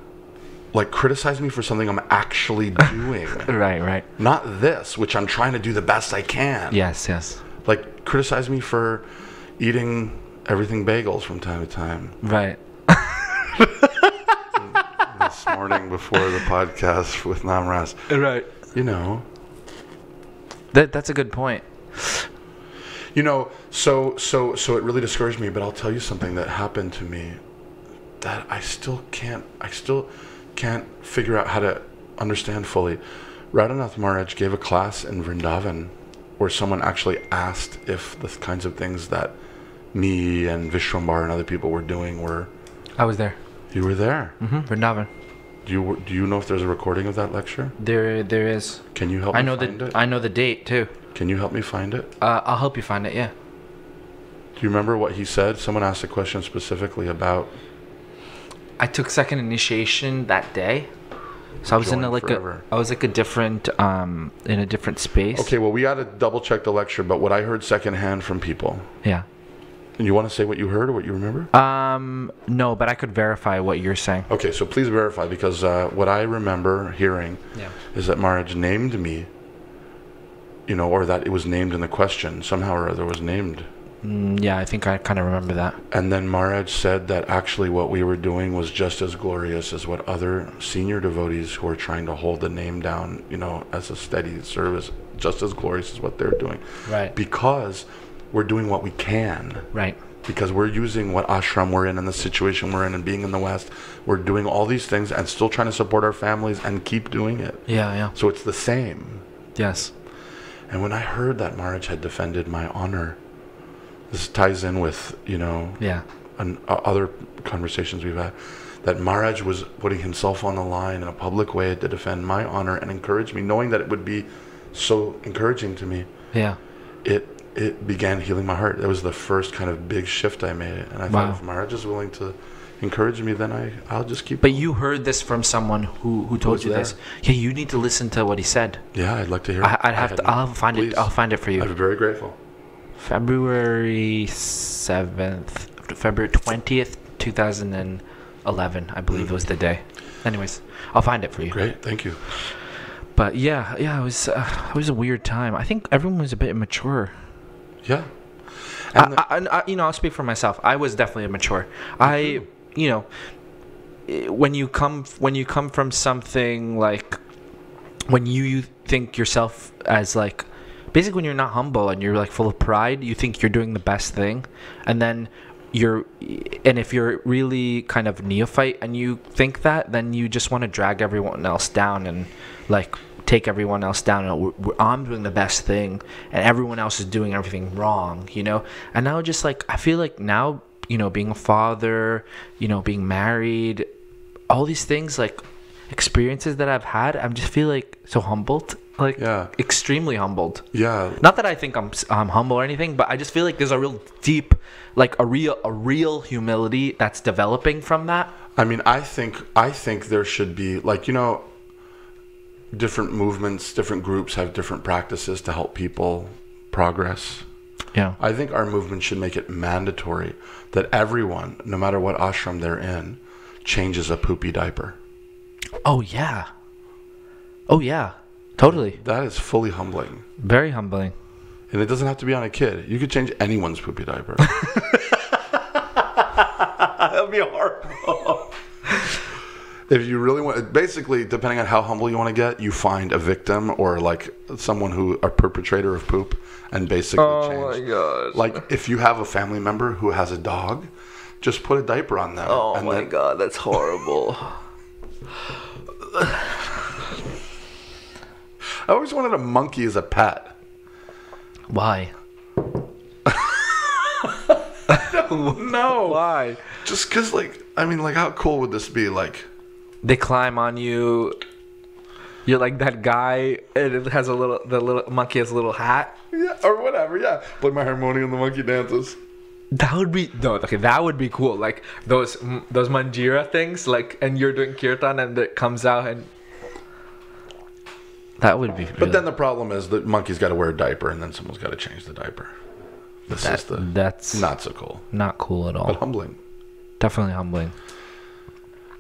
Like, criticize me for something I'm actually doing, Right. Right. not this, which I'm trying to do the best I can. Yes. Yes. Like, criticize me for eating everything bagels from time to time. Right. This morning before the podcast with Namarasa, Right. you know, That that's a good point. You know, so so so it really discouraged me. But I'll tell you something that happened to me that I still can't. I still can't figure out how to understand fully. Radhanath Maharaj gave a class in Vrindavan where someone actually asked if the kinds of things that me and Vishwambar and other people were doing were. I was there. You were there. Mm-hmm. Vrindavan. Do you do you know if there's a recording of that lecture? There. There is. Can you help I me know find the. it? I know the date too. Can you help me find it? Uh, I'll help you find it. Yeah. Do you remember what he said? Someone asked a question specifically about I took second initiation that day. So I was in a, like forever. a I was like a different um in a different space. Okay, well, we got to double check the lecture, but what I heard secondhand from people. Yeah. And you want to say what you heard or what you remember? Um no, but I could verify what you're saying. Okay, so please verify because uh, what I remember hearing Yeah. is that Maharaj named me, you know, or that it was named in the question. Somehow or other was named. Mm, yeah, I think I kind of remember that. And then Maharaj said that actually what we were doing was just as glorious as what other senior devotees who are trying to hold the name down, you know, as a steady service, just as glorious as what they're doing. Right. Because we're doing what we can. Right. because we're using what ashram we're in and the situation we're in and being in the west we're doing all these things and still trying to support our families and keep doing it Yeah, yeah. so it's the same Yes. And when I heard that Maraj had defended my honor, this ties in with, you know, Yeah. and uh, other conversations we've had, that Maharaj was putting himself on the line in a public way to defend my honor and encourage me, knowing that it would be so encouraging to me. Yeah. It it began healing my heart. That was the first kind of big shift I made, and I Wow. thought if Maharaj is willing to encourage me, then I I'll just keep. But you heard this from someone who who told you this. Yeah, you need to listen to what he said. yeah, I'd like to hear. I, it. I'd have had to. I'll find Please. it. I'll find it for you. I'm very grateful. February seventh, February twentieth, two thousand and eleven. I believe was the day. Anyways, I'll find it for you. Great, thank you. But yeah, yeah, it was. Uh, it was a weird time. I think everyone was a bit immature. Yeah. I, And the- I, I, you know, I'll speak for myself. I was definitely immature. I, you know, when you come when you come from something like when you think yourself as like basically when you're not humble and you're like full of pride, you think you're doing the best thing, and then you're and if you're really kind of neophyte and you think that, then you just want to drag everyone else down and like take everyone else down and I'm doing the best thing and everyone else is doing everything wrong, you know? And now just like I feel like now, you know, being a father, you know, being married, all these things like experiences that I've had, I just feel like so humbled, like Yeah. extremely humbled. yeah, Not that I think I'm I'm humble or anything, but I just feel like there's a real deep, like a real a real humility that's developing from that. I mean, I think I think there should be like you know, different movements, different groups have different practices to help people progress. Yeah. I think our movement should make it mandatory that everyone, no matter what ashram they're in, changes a poopy diaper. Oh yeah. Oh yeah. Totally. That is fully humbling. Very humbling. And it doesn't have to be on a kid. You could change anyone's poopy diaper. That'd be horrible. if you really want, basically, depending on how humble you want to get, you find a victim or like someone who a perpetrator of poop, and basically oh change. god. Like if you have a family member who has a dog, just put a diaper on them. Oh and my then- god, that's horrible. I always wanted a monkey as a pet. Why? No, Why? just because, like, I mean, like, how cool would this be? Like, They climb on you. You're like that guy, and it has a little. The little monkey has a little hat. yeah, or whatever. Yeah, play my harmonium, the monkey dances. That would be no. Okay, that would be cool. Like those those manjira things. Like, and you're doing kirtan, and it comes out, and that would be. But then the problem is the monkey's got to wear a diaper, and then someone's got to change the diaper. This that, is the that's not not so cool, not cool at all. but humbling. Definitely humbling.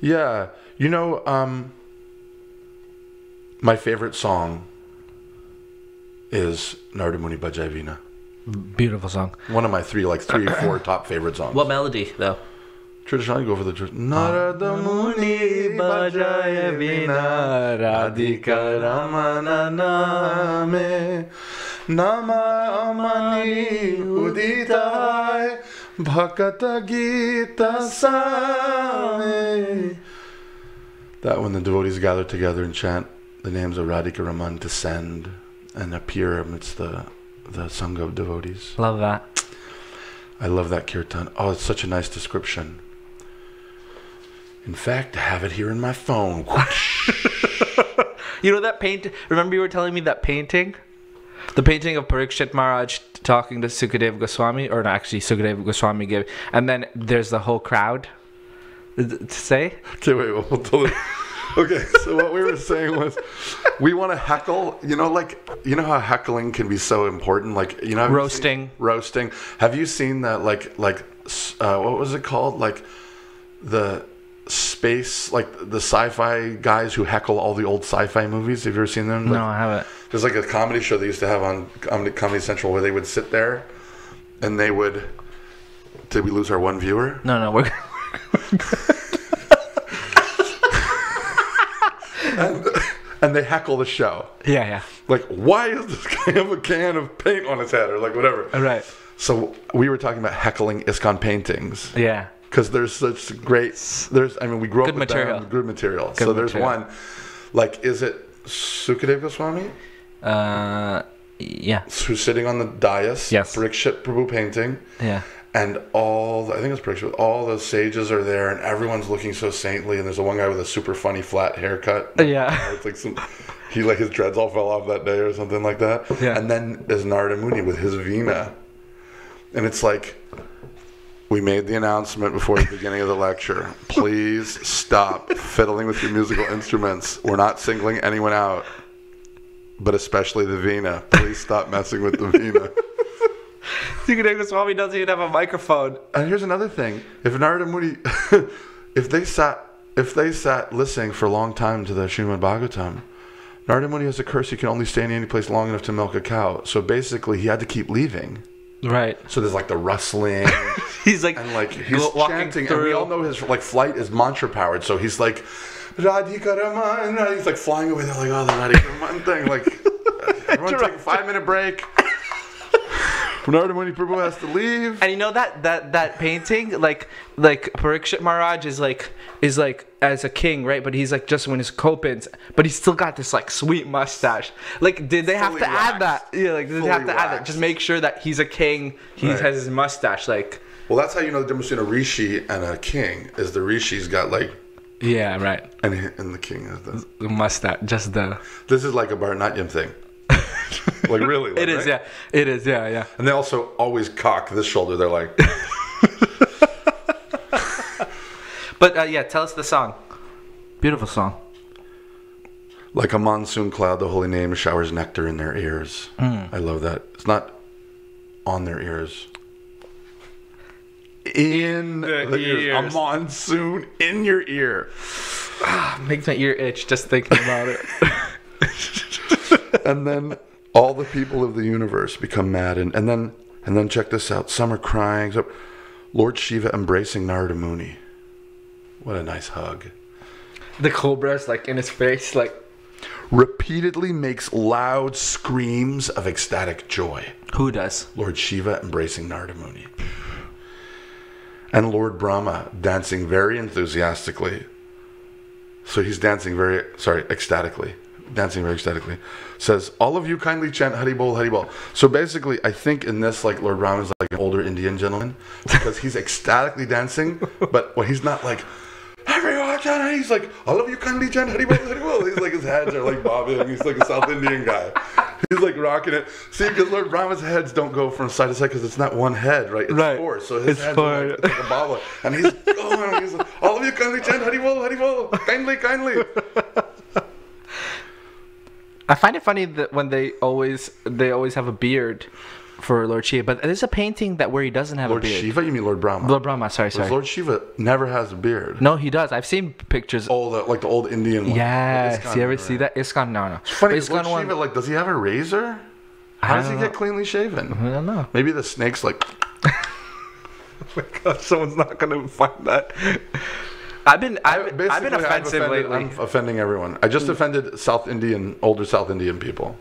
Yeah, you know, um, my favorite song is Narada Muni Bhajai Veena. Beautiful song. One of my three, like three or four top favorite songs. What melody though? Traditionally, go for the tr- Narada Muni Bhajai Veena Radhika Ramana Name Nama Amani Uditai Bhakata Gita Same That when the devotees gather together and chant the names of Radhika Raman descend and appear amidst the the sangha of devotees. Love that. I love that kirtan. Oh, it's such a nice description. In fact, I have it here in my phone. You know that paint? Remember you were telling me that painting, the painting of Parikshit Maharaj talking to Sukadev Goswami, or no, actually Sukadev Goswami gave, and then there's the whole crowd to say. okay, wait, we'll tell it. Okay, so what we were saying was, we want to heckle. You know, like you know how heckling can be so important. Like you know, have you Roasting. seen- roasting. Have you seen that? Like, like, uh, what was it called? Like the space, like the sci-fi guys who heckle all the old sci-fi movies. Have you ever seen them? Like, No, I haven't. There's like a comedy show they used to have on Comedy, comedy Central where they would sit there and they would. Did we lose our one viewer? No, no, we're. And they heckle the show. yeah, yeah. Like, why is this guy have a can of paint on his head or like whatever? Right. So we were talking about heckling ISKCON paintings Yeah. because there's such great. There's, I mean, we grew Good up with material. them, good material. so there's material. one, like, is it Sukadeva Goswami? Uh, Yeah. who's sitting on the dais. Yes. Parikshit Prabhu painting. Yeah. And all, the, I think it's Parikshit, all the sages are there and everyone's looking so saintly. And there's a one guy with a super funny flat haircut. Uh, yeah. It's like some, he like his dreads all fell off that day or something like that. Yeah. And then there's Narada Muni with his vina, And it's like, we made the announcement before the beginning of the lecture. Please stop fiddling with your musical instruments. We're not singling anyone out, but especially the vina. Please stop messing with the Veena. Sukadev Swami doesn't even have a microphone. And here's another thing: if Narada Muni, if they sat, if they sat listening for a long time to the Srimad Bhagavatam, Narada Muni has a curse: he can only stay in any place long enough to milk a cow. So basically, he had to keep leaving. Right. So there's like the rustling He's like, and like he's chanting, and we all know his like flight is mantra powered. So he's like. Radhika Raman, he's like flying away. They're like, oh, the Radhika Raman thing. Like, everyone take a five minute break. Narada Muni Prabhu has to leave. And you know that that that painting, like like Parikshit Maharaj is like is like as a king, right? But he's like just when his kaupins, but he's still got this like sweet mustache. Like, did they have Fully to add waxed. that? Yeah, like did they Fully have to add that? waxed. Just make sure that he's a king. He Right. has his mustache, like. Well, that's how you know the difference between a rishi and a king. Is the rishi's got like, Yeah, right. and and the king is the. The mustache, just the. This is like a Bharatanatyam thing. like really, like, It is, right? yeah. It is, yeah, yeah. And they also always cock this shoulder. They're like, But uh, yeah, tell us the song. Beautiful song. like a monsoon cloud. The holy name showers nectar in their ears. I love that. It's not on their ears. In The the, ears. ears. A monsoon in your ear. Ah, Makes my ear itch just thinking about it. and then all the people of the universe become mad and, and then and then check this out. Some are crying. So lord shiva embracing narada muni what a nice hug. The cobra's like in his face, like. repeatedly makes loud screams of ecstatic joy. Who does? lord shiva embracing narada muni and lord brahma dancing very enthusiastically. So he's dancing very sorry ecstatically dancing very ecstatically says all of you kindly chant hari bol hari bol. So basically i think in this like lord Brahma is like an older indian gentleman because he's ecstatically dancing but when he's not like everyone chant Hari," he's like all of you kindly chant hari bol hari bol. He's like his heads are like bobbing. He's like a south indian guy. He's like rocking it. See because lord brahma's heads don't go from side to side because it's not one head right? It's Right. four. So his It's heads four. are like, like a bobble and he's going oh, he's like, all of you kindly chant hari bol hari bol. Kindly kindly I find it funny that when they always they always have a beard for Lord Shiva, but there's a painting that where he doesn't have Lord a beard. Lord Shiva? You mean Lord Brahma? Lord Brahma, sorry, sorry. Lord Shiva never has a beard. no, he does. I've seen pictures. Oh, the, like the old Indian one. ISKCON, you ever right? see that? ISKCON, no, no. Funny, ISKCON Lord one. Shiva, like, does he have a razor? How does he don't get cleanly shaven? I don't know. Maybe the snake's like, oh my God, someone's not gonna find that. I've been I've, I've been offensive offended- lately. I'm offending everyone. I just offended South Indian, older South Indian people.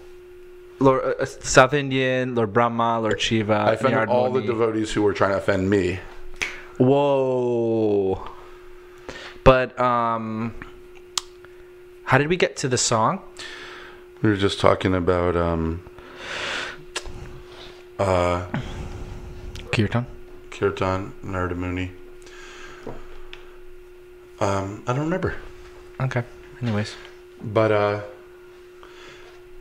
Lord uh, South Indian, Lord Brahma, Lord Shiva. I offended all the devotees who were trying to offend me. Whoa. But um, how did we get to the song? We were just talking about um, uh, Kirtan. Kirtan, Narada Muni. Um, I don't remember. Okay. Anyways. but uh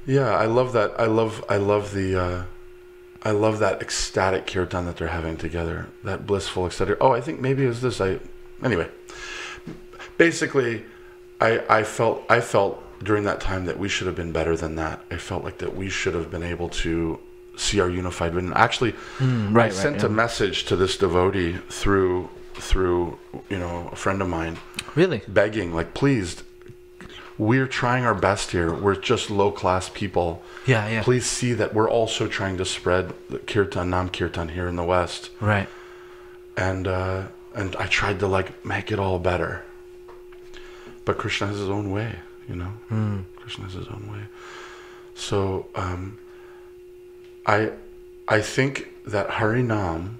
yeah i love that i love i love the uh i love that ecstatic kirtan that they're having together that blissful ecstatic oh i think maybe it was this i anyway basically i i felt i felt during that time that we should have been better than that i felt like that we should have been able to see our unified vision actually Hmm, right, i sent right, a message to this devotee through through you know a friend of mine Really? begging, like, please, we're trying our best here. We're just low class people. Yeah, yeah. Please see that we're also trying to spread the kirtan, nam kirtan here in the West. Right. And uh, and I tried to like make it all better. But Krishna has his own way, you know. Hmm. Krishna has his own way. So um, I I think that Harinam,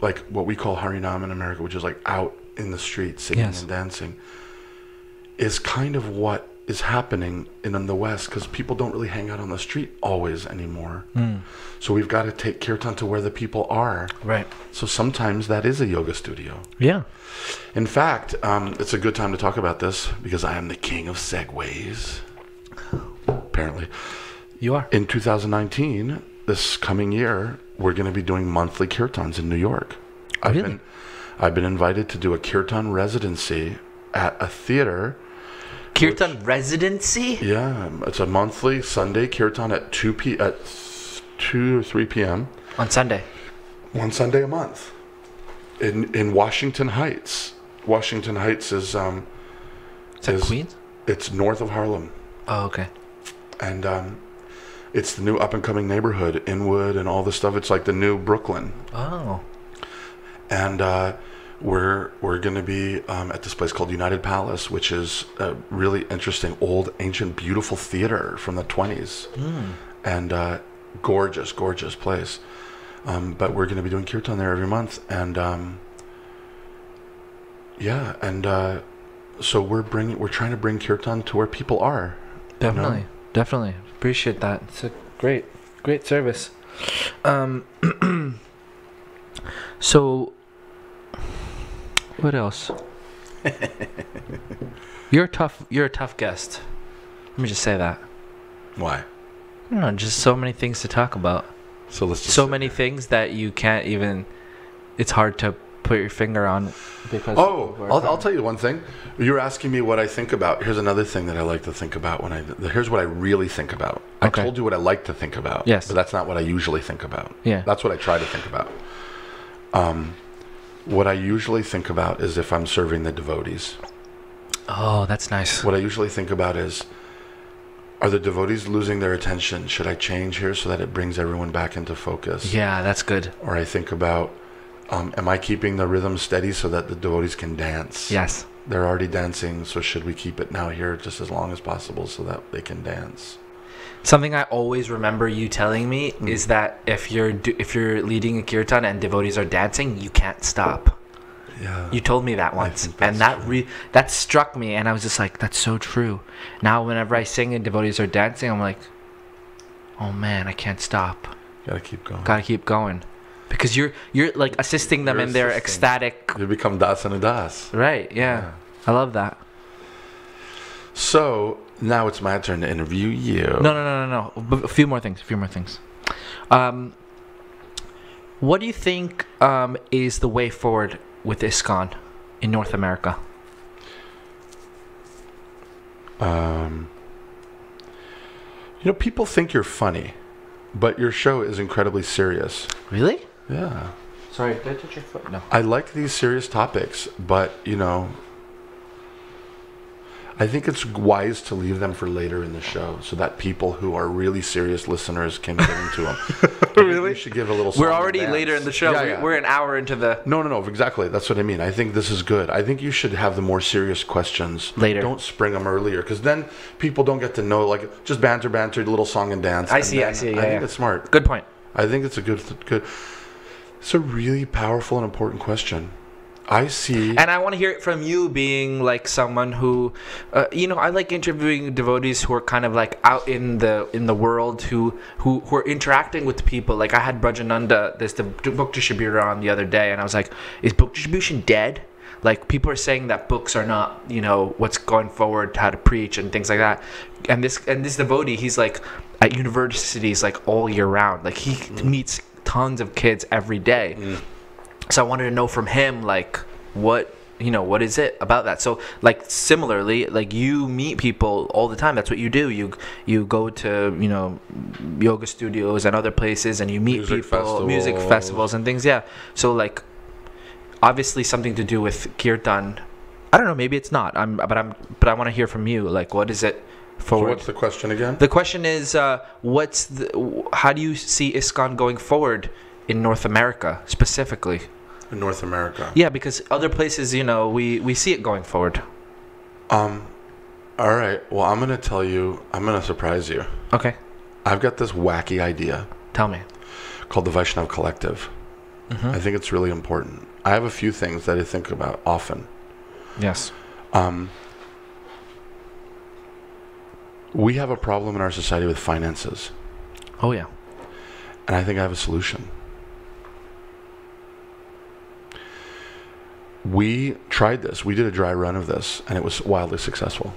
like what we call Harinam in America, which is like out in the street singing Yes. and dancing, is kind of what is happening in, in the West because people don't really hang out on the street always anymore. So we've got to take kirtan to where the people are. Right. So sometimes that is a yoga studio. Yeah. In fact, um, it's a good time to talk about this because I am the king of segues. Apparently. You are. In 2019, this coming year, we're going to be doing monthly kirtans in New York. I've Really? been I've been invited to do a kirtan residency at a theater. Kirtan residency? Yeah, it's a monthly Sunday kirtan at 2 p at 2 or 3 p.m. On Sunday. one Sunday a month in in Washington Heights. Washington Heights is um Is that Is- Queens? it's north of Harlem Oh, okay. and um it's the new up and coming neighborhood, Inwood and all this stuff. It's like the new Brooklyn. Oh. and uh, we're we're going to be um, at this place called United Palace, which is a really interesting, old, ancient, beautiful theater from the 20s, and uh, gorgeous, gorgeous place. Um, but we're going to be doing kirtan there every month, and um, yeah, and uh, so we're bringing we're trying to bring kirtan to where people are. Definitely. Definitely. Appreciate that. It's a great, great service. Um, so, what else? you're a tough. You're a tough guest. Let me just say that. Why? I just so many things to talk about. So let's just So many things that you can't even. It's hard to put your finger on because. Oh, I'll, I'll tell you one thing. You're asking me what I think about. Here's another thing that I like to think about when I. Here's what I really think about. Okay. I told you what I like to think about. Yes. But that's not what I usually think about. Yeah. That's what I try to think about. Um, what I usually think about is if I'm serving the devotees. Oh, that's nice. What I usually think about is, are the devotees losing their attention? Should I change here so that it brings everyone back into focus? Yeah, that's good. Or I think about, um, am I keeping the rhythm steady so that the devotees can dance? Yes. They're already dancing, so should we keep it now here just as long as possible so that they can dance? Something I always remember you telling me Mm. is that if you're do, if you're leading a kirtan and devotees are dancing, you can't stop. Yeah. You told me that once, and that re- that struck me, and I was just like, "That's so true." Now, whenever I sing and devotees are dancing, I'm like, "Oh man, I can't stop. Gotta keep going. Gotta keep going," because you're you're like assisting them You're in their assisting. ecstatic. You become das and a das. Right? Yeah. I love that. So now it's my turn to interview you. No, no, no, no, no. A few more things. A few more things. Um, what do you think um, is the way forward with ISKCON in North America? Um, you know, people think you're funny, but your show is incredibly serious. Really? Yeah. Sorry, did I touch your foot? No. I like these serious topics, but you know, I think it's wise to leave them for later in the show so that people who are really serious listeners can get into them. really? You should give a little. We're already dance. later in the show. Yeah, we're, yeah. we're an hour into the. No, no, no. Exactly. That's what I mean. I think this is good. I think you should have the more serious questions Later. Don't spring them earlier, because then people don't get to know. Like just banter, banter, little song and dance. I and see, I then see, I yeah, think yeah. it's smart. Good point. I think it's a good, good. It's a really powerful and important question. I see. And I want to hear it from you, being like someone who, uh, you know, I like interviewing devotees who are kind of like out in the in the world, who who who are interacting with people. Like I had Brajananda, this the book distributor, on the other day, and I was like, "Is book distribution dead?" Like people are saying that books are not, you know, what's going forward, how to preach and things like that. And this and this devotee, he's like at universities like all year round. Like he meets tons of kids every day. Mm. So I wanted to know from him like what you know what is it about that? So like similarly like you meet people all the time. That's what you do. You you go to you know yoga studios and other places and you meet Music people music festivals. festivals and things yeah. So like obviously something to do with kirtan. I don't know maybe it's not. I'm but i'm but i want to hear from you. Like what is it so what's the question again? the question is, uh, what's the, how do you see ISKCON going forward in North America specifically? In North America. Yeah, because other places, you know, we, we see it going forward. Um. All right. Well, I'm gonna tell you. I'm gonna surprise you. Okay, I've got this wacky idea tell me. called the Vaishnav Collective. Mm-hmm. I think it's really important. I have a few things that I think about often. Yes. Um, We have a problem in our society with finances, Oh yeah. and I think I have a solution. We tried this. We did a dry run of this, and it was wildly successful.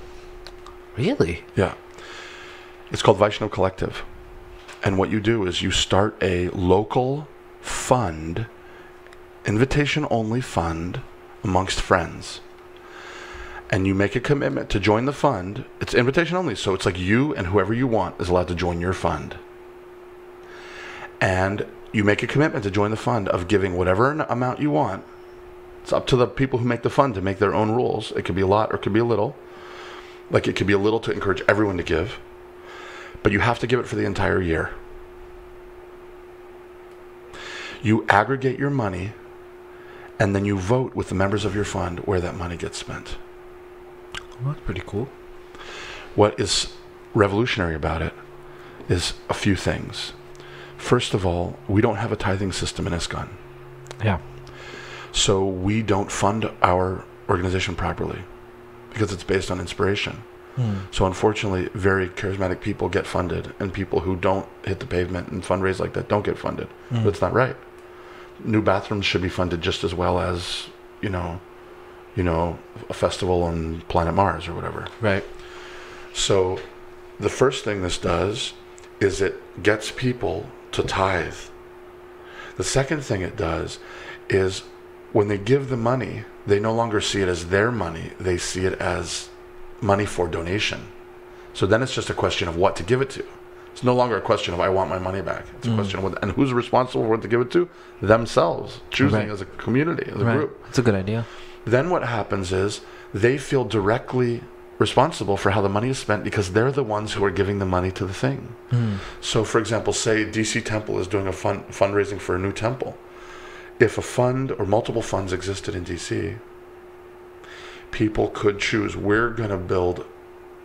Really? Yeah. It's called Vaishnav Collective. And what you do is you start a local fund, invitation only fund amongst friends. And you make a commitment to join the fund. It's invitation only, so it's like you and whoever you want is allowed to join your fund. And you make a commitment to join the fund of giving whatever amount you want. It's up to the people who make the fund to make their own rules. It could be a lot or it could be a little. Like it could be a little to encourage everyone to give, but you have to give it for the entire year. You aggregate your money and then you vote with the members of your fund where that money gets spent. Well, that's pretty cool. What is revolutionary about it is a few things. First of all, we don't have a tithing system in ISKCON. Yeah. So we don't fund our organization properly because it's based on inspiration. Hmm. So unfortunately, very charismatic people get funded, and people who don't hit the pavement and fundraise like that don't get funded. Hmm. That's not right. New bathrooms should be funded just as well as you know, you know, a festival on planet Mars or whatever. Right. So, the first thing this does is it gets people to tithe. The second thing it does is when they give the money, they no longer see it as their money, they see it as money for donation. So then it's just a question of what to give it to. It's no longer a question of I want my money back. It's a mm. question of what, and who's responsible for what to give it to? Themselves, choosing Right. as a community, as a right. group. It's a good idea. Then what happens is they feel directly responsible for how the money is spent because they're the ones who are giving the money to the thing. So, for example, say DC Temple is doing a fund fundraising for a new temple. If a fund or multiple funds existed in DC, people could choose we're going to build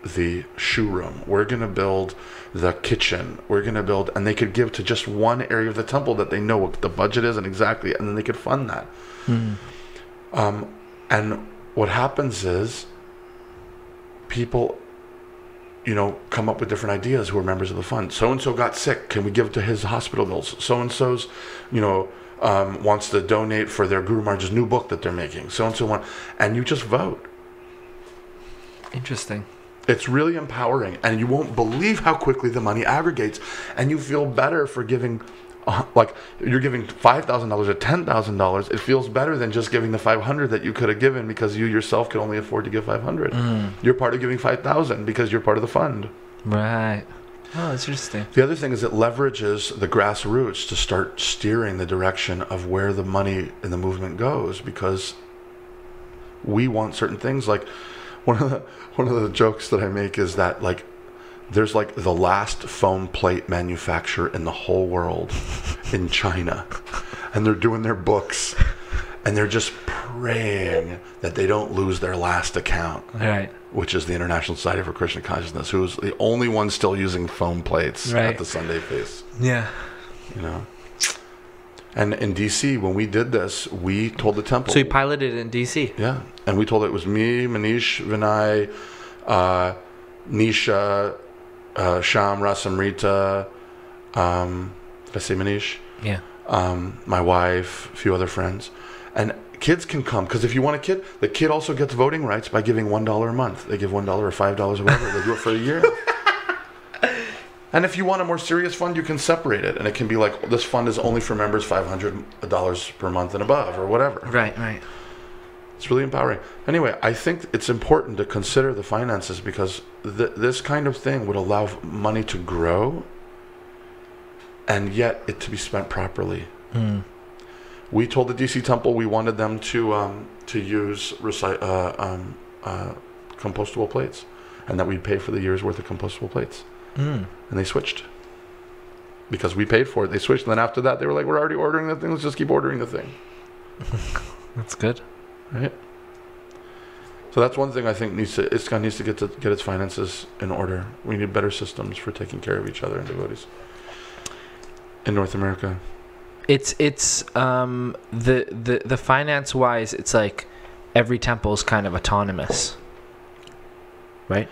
the shoe room, we're going to build the kitchen, we're going to build, and they could give to just one area of the temple that they know what the budget is and exactly, and then they could fund that. Um, and what happens is people, you know, come up with different ideas who are members of the fund. So and so got sick. Can we give to his hospital bills? So and so's, you know, um, wants to donate for their Guru Maharaj's new book that they're making. So and so want, and you just vote. Interesting. It's really empowering, and you won't believe how quickly the money aggregates, and you feel better for giving. Like you're giving five thousand dollars or ten thousand dollars, it feels better than just giving the five hundred that you could have given because you yourself could only afford to give five hundred. Mm. You're part of giving five thousand because you're part of the fund. Right. Oh, that's interesting. The other thing is it leverages the grassroots to start steering the direction of where the money in the movement goes because we want certain things. Like one of the one of the jokes that I make is that like there's like the last foam plate manufacturer in the whole world in China, and they're doing their books, and they're just praying that they don't lose their last account Right. which is the International Society for Krishna Consciousness, who's the only one still using foam plates Right. at the Sunday feast. Yeah. You know. And in DC, when we did this, we told the temple. So you piloted in DC. yeah, and we told it was me, Manish, Vinay, uh, Nisha, uh, Sham, Rasamrita. Um, did I say Manish? Yeah. um, my wife, a few other friends, and kids can come because if you want a kid, the kid also gets voting rights by giving one dollar a month. They give one dollar or five dollars or whatever. they do it for a year. And if you want a more serious fund, you can separate it, and it can be like this fund is only for members, five hundred dollars per month and above, or whatever. Right. Right. It's really empowering. Anyway, I think it's important to consider the finances because th- this kind of thing would allow money to grow and yet it to be spent properly. We told the DC Temple we wanted them to um, to use recy- uh, um, uh, compostable plates and that we'd pay for the year's worth of compostable plates. Mm. And they switched. Because we paid for it, they switched. And then after that, they were like, we're already ordering the thing. Let's just keep ordering the thing. That's good. Right. So that's one thing I think needs to ISKCON needs to get to get its finances in order. We need better systems for taking care of each other and devotees in North America. It's it's um the the the finance wise, it's like every temple is kind of autonomous. Right.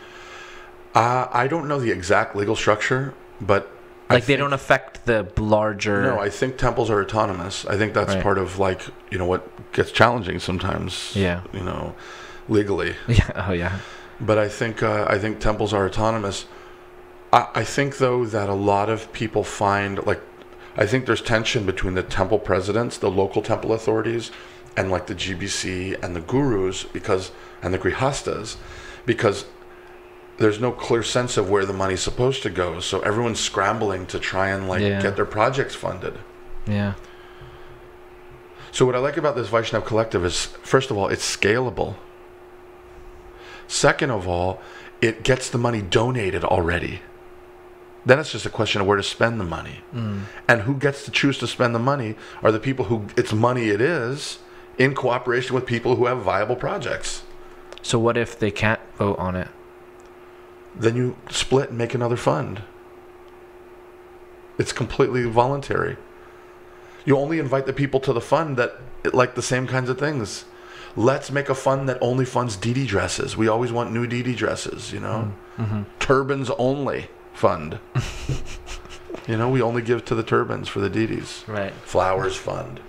Uh, I don't know the exact legal structure, but Like they don't affect the larger. No, I think temples are autonomous. I think that's Right. part of like you know what gets challenging sometimes. Yeah. You know, legally. yeah. Oh yeah. But I think uh, I think temples are autonomous. I, I think though that a lot of people find like I think there's tension between the temple presidents, the local temple authorities, and like the GBC and the gurus because and the grihastas, because there's no clear sense of where the money's supposed to go. So everyone's scrambling to try and like Yeah. get their projects funded. Yeah. So what I like about this Vaishnav collective is, first of all, it's scalable. Second of all, it gets the money donated already. Then it's just a question of where to spend the money. Mm. And who gets to choose to spend the money are the people who it's money it is in cooperation with people who have viable projects. So what if they can't vote on it? Then you split and make another fund. It's completely voluntary. You only invite the people to the fund that like the same kinds of things. Let's make a fund that only funds DD dresses. We always want new DD dresses, you know? Mm, mm-hmm. Turbans only fund. you know, we only give to the turbans for the DDs. Right. Flowers fund.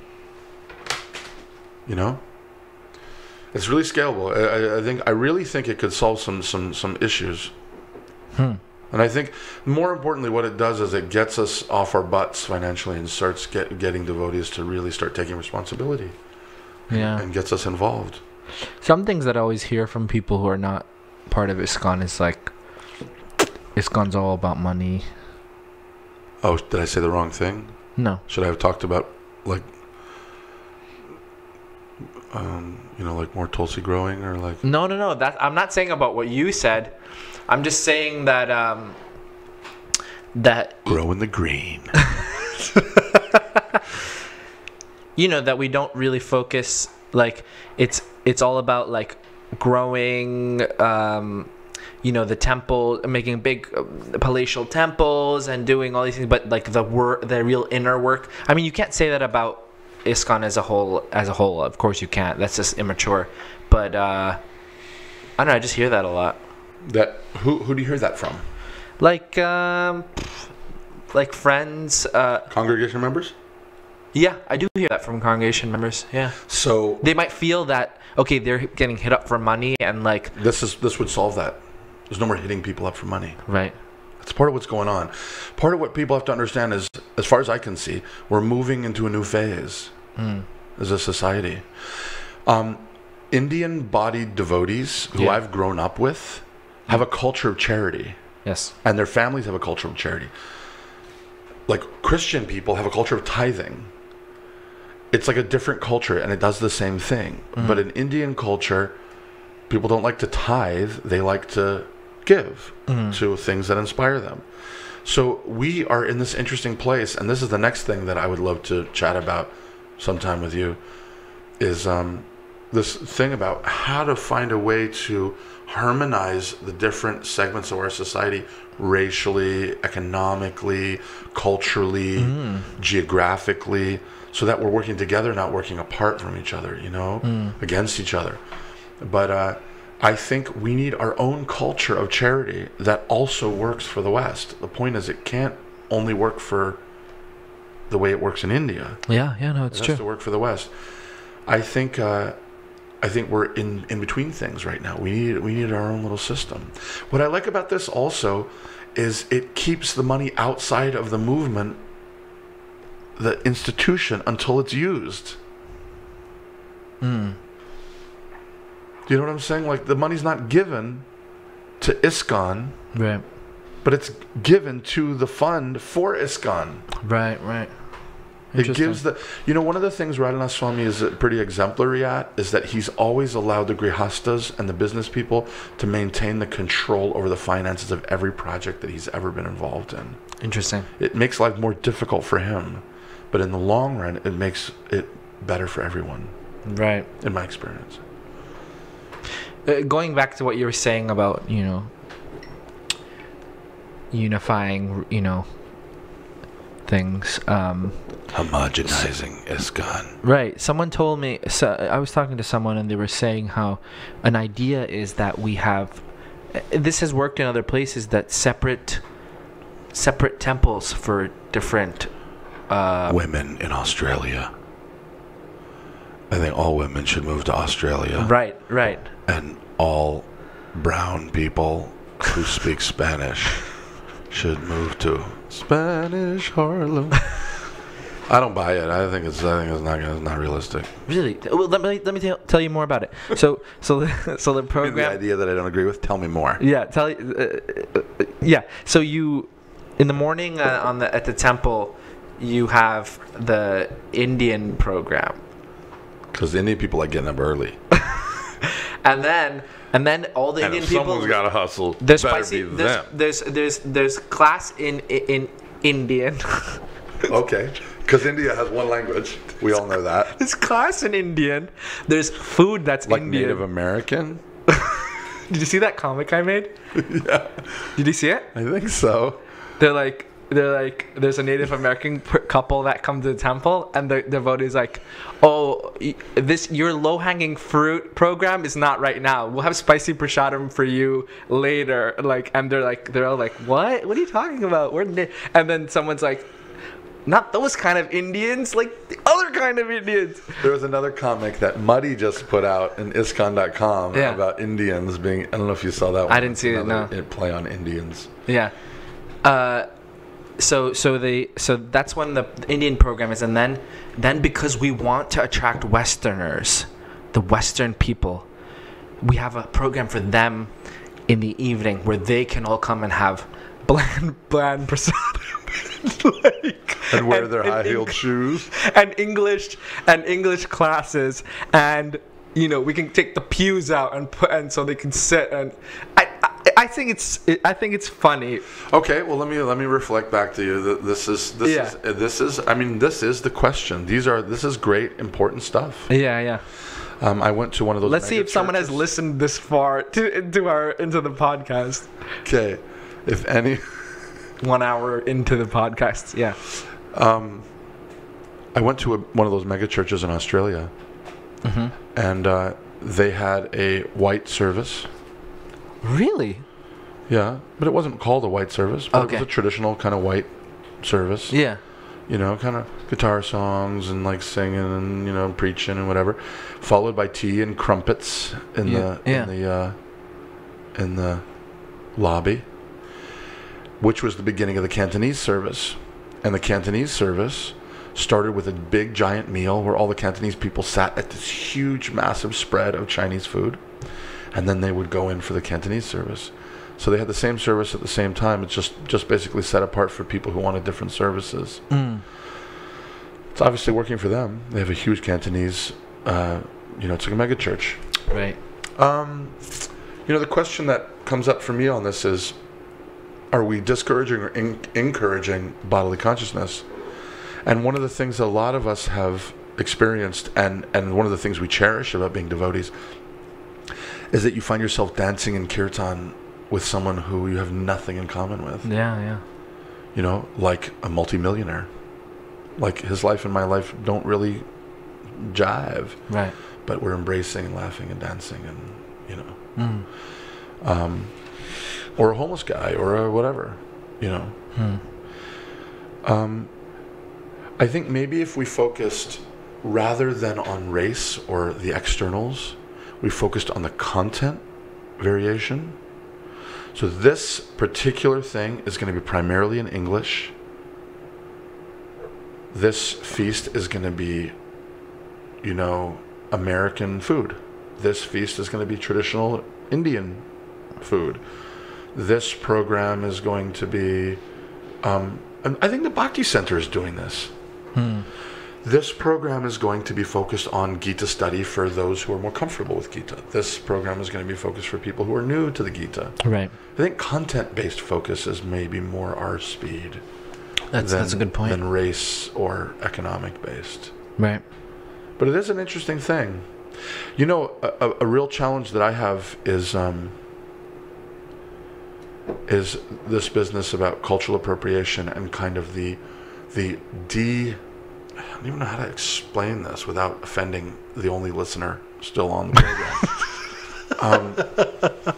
You know? It's really scalable. I, I, I think I really think it could solve some some some issues. And I think more importantly, what it does is it gets us off our butts financially and starts get, getting devotees to really start taking responsibility Yeah. and gets us involved. Some things that I always hear from people who are not part of ISKCON is like, ISKCON's all about money. Oh, did I say the wrong thing? No. Should I have talked about like, um, you know, like more Tulsi growing or like? No, no, no. That I'm not saying about what you said. I'm just saying that um, that Grow in the green. you know that we don't really focus like it's it's all about like growing um you know the temple making big uh, palatial temples and doing all these things but like the work the real inner work. I mean you can't say that about ISKCON as a whole as a whole of course you can't. That's just immature. But uh i don't know i just hear that a lot that who who do you hear that from? like um like friends uh Congregation members. yeah i do hear that from congregation members yeah So they might feel that okay they're getting hit up for money and like this is this would solve that. There's no more hitting people up for money. right That's part of what's going on. Part of what people have to understand is, as far as I can see, we're moving into a new phase as a society. Um, Indian-bodied devotees who Yeah. I've grown up with have a culture of charity, yes and their families have a culture of charity. Like Christian people have a culture of tithing. It's like a different culture, and it does the same thing. But in Indian culture, people don't like to tithe; they like to give to things that inspire them. So we are in this interesting place, and this is the next thing that I would love to chat about sometime with you. Is um, this thing about how to find a way to harmonize the different segments of our society racially, economically, culturally, geographically, so that we're working together, not working apart from each other, you know, against each other. But uh, I think we need our own culture of charity that also works for the West. The point is, it can't only work for the way it works in India. yeah yeah no it's It has to work for the West. I think uh, I think we're in, in between things right now. We need we need our own little system. What I like about this also is it keeps the money outside of the movement, the institution, until it's used. Hmm. Do you know what I'm saying? Like the money's not given to ISKCON, right but it's given to the fund for ISKCON. right right It gives the, you know, one of the things Radhanath Swami is pretty exemplary at is that he's always allowed the grihastas and the business people to maintain the control over the finances of every project that he's ever been involved in. interesting It makes life more difficult for him, but in the long run, it makes it better for everyone, right in my experience. uh, going back to what you were saying about you know unifying you know things um Homogenizing is gone. Right. Someone told me. So I was talking to someone, and they were saying how an idea is that we have this has worked in other places that separate separate temples for different uh, women in Australia. I think all women should move to Australia. right right And all brown people who speak Spanish should move to Spanish Harlem. I don't buy it. I think it's. I think it's not. It's not realistic. really well, let me let me tell, tell you more about it so so the, so the The idea that I don't agree with. Tell me more. Yeah, tell. Uh, uh, yeah, so you in the morning uh, on the at the temple, you have the Indian program, Because Indian people like getting up early. and then and then all the And Indian people. someone's got to hustle, there's spicy. be There's, them. there's there's there's class in in Indian. Okay. Because India has one language. We all know that. there's class in Indian. There's food that's Like Indian. Native American. Did you see that comic I made? yeah. Did you see it? I think so. they're like they're like there's a Native American couple that come to the temple and the devotee's like, oh, this your low hanging fruit program is not right now. We'll have spicy prashadam for you later. Like and they're like they're all like, what? What are you talking about? We're and then someone's like. Not those kind of Indians, like the other kind of Indians. There was another comic that Muddy just put out in ISKCON.com Yeah. about Indians being. I don't know if you saw that one. I didn't see it, no. Play on Indians. Yeah. Uh, so so they so that's when the Indian program is, and then then because we want to attract Westerners, the Western people, we have a program for them in the evening where they can all come and have bland bland prasadam, like, And wear their high heeled shoes. and English and English classes and you know we can take the pews out and put and so they can sit and I I, I think it's I think it's funny Okay, well let me let me reflect back to you. Th- This is this Yeah. is this is. I mean, this is the question. These are this is great, important stuff. yeah yeah Um, I went to one of those. let's see if someone has listened this far to into our into the podcast Okay, if any. one hour into the podcast yeah I went to a, one of those mega churches in Australia, Mm-hmm. and uh, they had a white service. really Yeah, but it wasn't called a white service. But Okay. It was a traditional kind of white service. yeah You know, kind of guitar songs and like singing and you know preaching and whatever, followed by tea and crumpets in Yeah, the yeah. in the uh, in the lobby, which was the beginning of the Cantonese service, and the Cantonese service started with a big giant meal where all the Cantonese people sat at this huge massive spread of Chinese food, and then they would go in for the Cantonese service. So they had the same service at the same time. It's just just basically set apart for people who wanted different services. It's obviously working for them. They have a huge Cantonese, uh, you know, it's like a mega church. right Um, you know, the question that comes up for me on this is are we discouraging or en- encouraging bodily consciousness? And one of the things a lot of us have experienced, and, and one of the things we cherish about being devotees, is that you find yourself dancing in kirtan with someone who you have nothing in common with. yeah yeah You know, like a multimillionaire. Like his life and my life don't really jive right but we're embracing and laughing and dancing and you know um, or a homeless guy or a whatever you know um, i think maybe if we focused rather than on race or the externals we focused on the content variation so this particular thing is going to be primarily in english this feast is going to be you know, American food. This feast is going to be traditional Indian food. This program is going to be, um, I think the Bhakti Center is doing this. This program is going to be focused on Gita study for those who are more comfortable with Gita. This program is going to be focused for people who are new to the Gita. right I think content-based focus is maybe more our speed that's than, that's a good point than race or economic-based. right But it is an interesting thing. You know, a, a, a real challenge that I have is um, is this business about cultural appropriation and kind of the the de. I don't even know how to explain this without offending the only listener still on the program. um,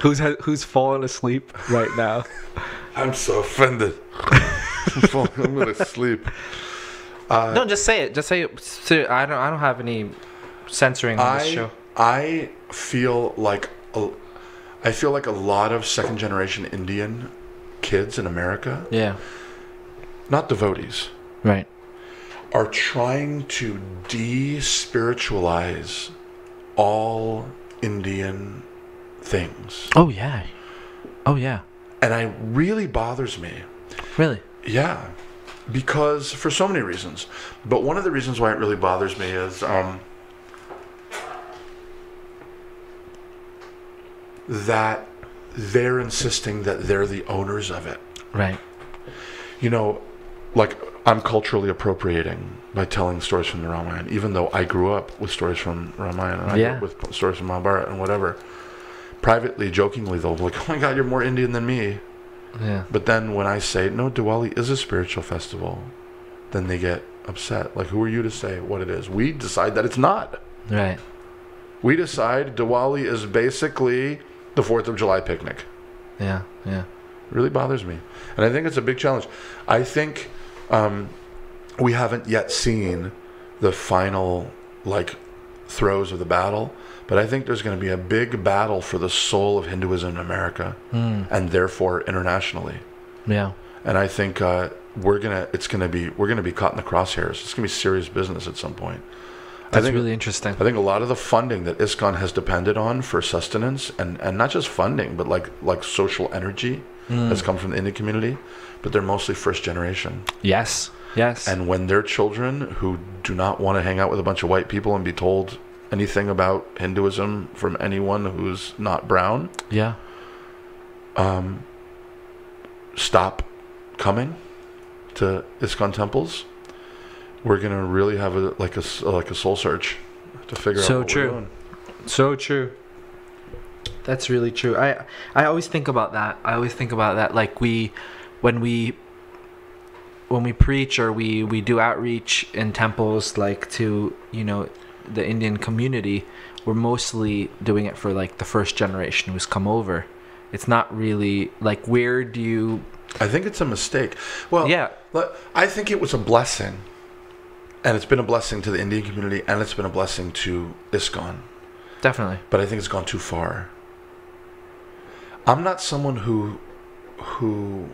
Who's who's falling asleep right now? I'm so offended. I'm falling- I'm gonna sleep. no, just say it. Just say it. I don't. I don't have any censoring on this show. I feel like a, I feel like a lot of second generation Indian kids in America, Yeah. not devotees, Right. are trying to de-spiritualize all Indian things. Oh yeah. Oh yeah. And it really bothers me. Really. Yeah, because for so many reasons. But one of the reasons why it really bothers me is um, that they're insisting that they're the owners of it. Right. You know, like I'm culturally appropriating by telling stories from the Ramayana, even though I grew up with stories from Ramayana, and I Yeah. grew up with stories from Mahabharata and whatever. Privately, jokingly, they'll be like, "Oh my God, you're more Indian than me." Yeah. But then when I say, no, Diwali is a spiritual festival, then they get upset. Like, who are you to say what it is? We decide that it's not. Right. We decide Diwali is basically the 4th of July picnic. Yeah. Yeah. It really bothers me. And I think it's a big challenge. I think um, we haven't yet seen the final, like, throes of the battle. But I think there's going to be a big battle for the soul of Hinduism in America and therefore internationally. Yeah. and I think uh, we're gonna it's gonna be we're gonna be caught in the crosshairs. It's gonna be serious business at some point. I That's think really interesting. I think a lot of the funding that ISKCON has depended on for sustenance and, and not just funding, but like like social energy has come from the Indian community, but they're mostly first generation. Yes. Yes. And when their children who do not want to hang out with a bunch of white people and be told anything about Hinduism from anyone who's not brown, yeah. um, stop coming to ISKCON temples, we're gonna really have a like a like a soul search to figure So out So true. we're doing. So true. That's really true. I I always think about that. I always think about that like we when we when we preach or we we do outreach in temples like to, you know, the Indian community, we're mostly doing it for like the first generation who's come over. It's not really like where do you I think it's a mistake. Well, Yeah. I think it was a blessing, and it's been a blessing to the Indian community, and it's been a blessing to ISKCON. definitely. But I think it's gone too far. I'm not someone who, who,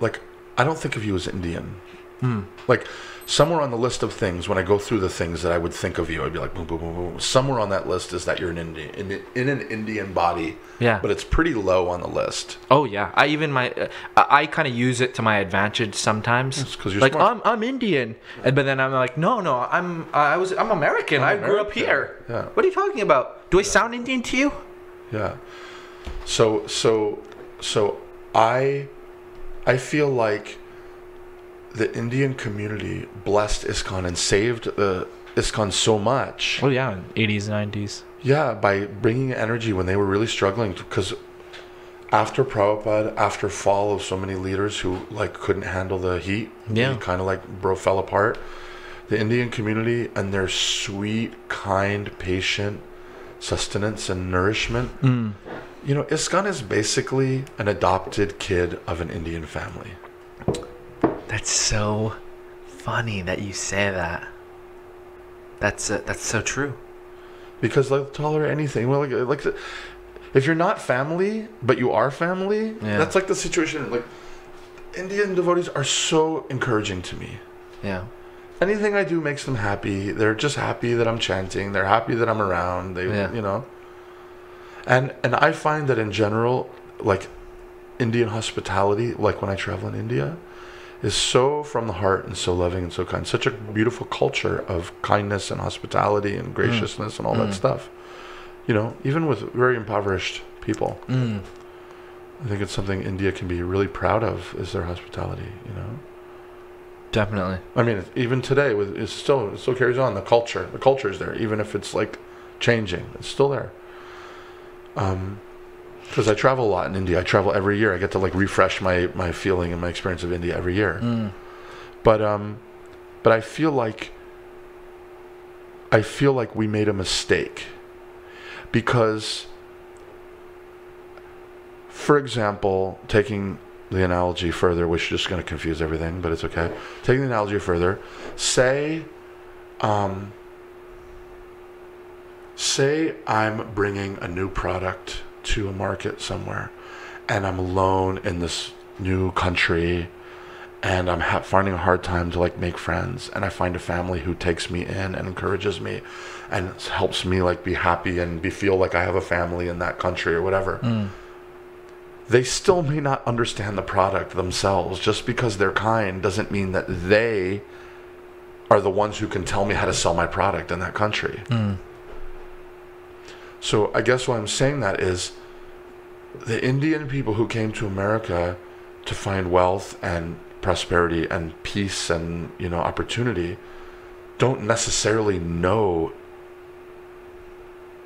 like, I don't think of you as Indian. Hmm. Like, somewhere on the list of things, when I go through the things that I would think of you, I'd be like, boom, boom, boom, boom. Somewhere on that list is that you're an Indian, in, in an Indian body. Yeah. But it's pretty low on the list. Oh yeah, I even my uh, I, I kind of use it to my advantage sometimes. Because you're like smart. I'm I'm Indian, and but then I'm like no no I'm I was I'm American. i grew up here. Yeah. What are you talking about? Do I sound Indian to you? Yeah. So so so I I feel like the Indian community blessed ISKCON and saved uh, ISKCON so much. Oh yeah, 80s 90s. Yeah, by bringing energy when they were really struggling because after Prabhupada, after fall of so many leaders who like couldn't handle the heat, Yeah. kind of like bro fell apart. The Indian community and their sweet, kind, patient sustenance and nourishment. You know, ISKCON is basically an adopted kid of an Indian family. That's so funny that you say that. That's uh, that's so true. because they'll tolerate anything. Well, like, like the, if you're not family, but you are family, Yeah. that's like the situation. Like Indian devotees are so encouraging to me. Yeah. Anything I do makes them happy. They're just happy that I'm chanting. They're happy that I'm around. They, Yeah. you know. And and I find that in general, like Indian hospitality, like when I travel in India, is so from the heart and so loving and so kind. Such a beautiful culture of kindness and hospitality and graciousness and all that stuff. You know, even with very impoverished people. Mm. I think it's something India can be really proud of is their hospitality, you know. Definitely. I mean, even today, with it's still it still carries on. The culture, the culture is there, even if it's like changing. It's still there. Um, because I travel a lot in India. I travel every year. I get to like refresh my my feeling and my experience of India every year. Mm. But um, but I feel like I feel like we made a mistake because for example, taking the analogy further, which is just going to confuse everything, but it's okay. Taking the analogy further, say, um, say I'm bringing a new product to a market somewhere, and I'm alone in this new country, and I'm ha- finding a hard time to like make friends, and I find a family who takes me in and encourages me, and helps me like be happy and be feel like I have a family in that country or whatever hmm. they still may not understand the product themselves. Just because they're kind doesn't mean that they are the ones who can tell me how to sell my product in that country. Hmm. So I guess why I'm saying that is the Indian people who came to America to find wealth and prosperity and peace and you know opportunity don't necessarily know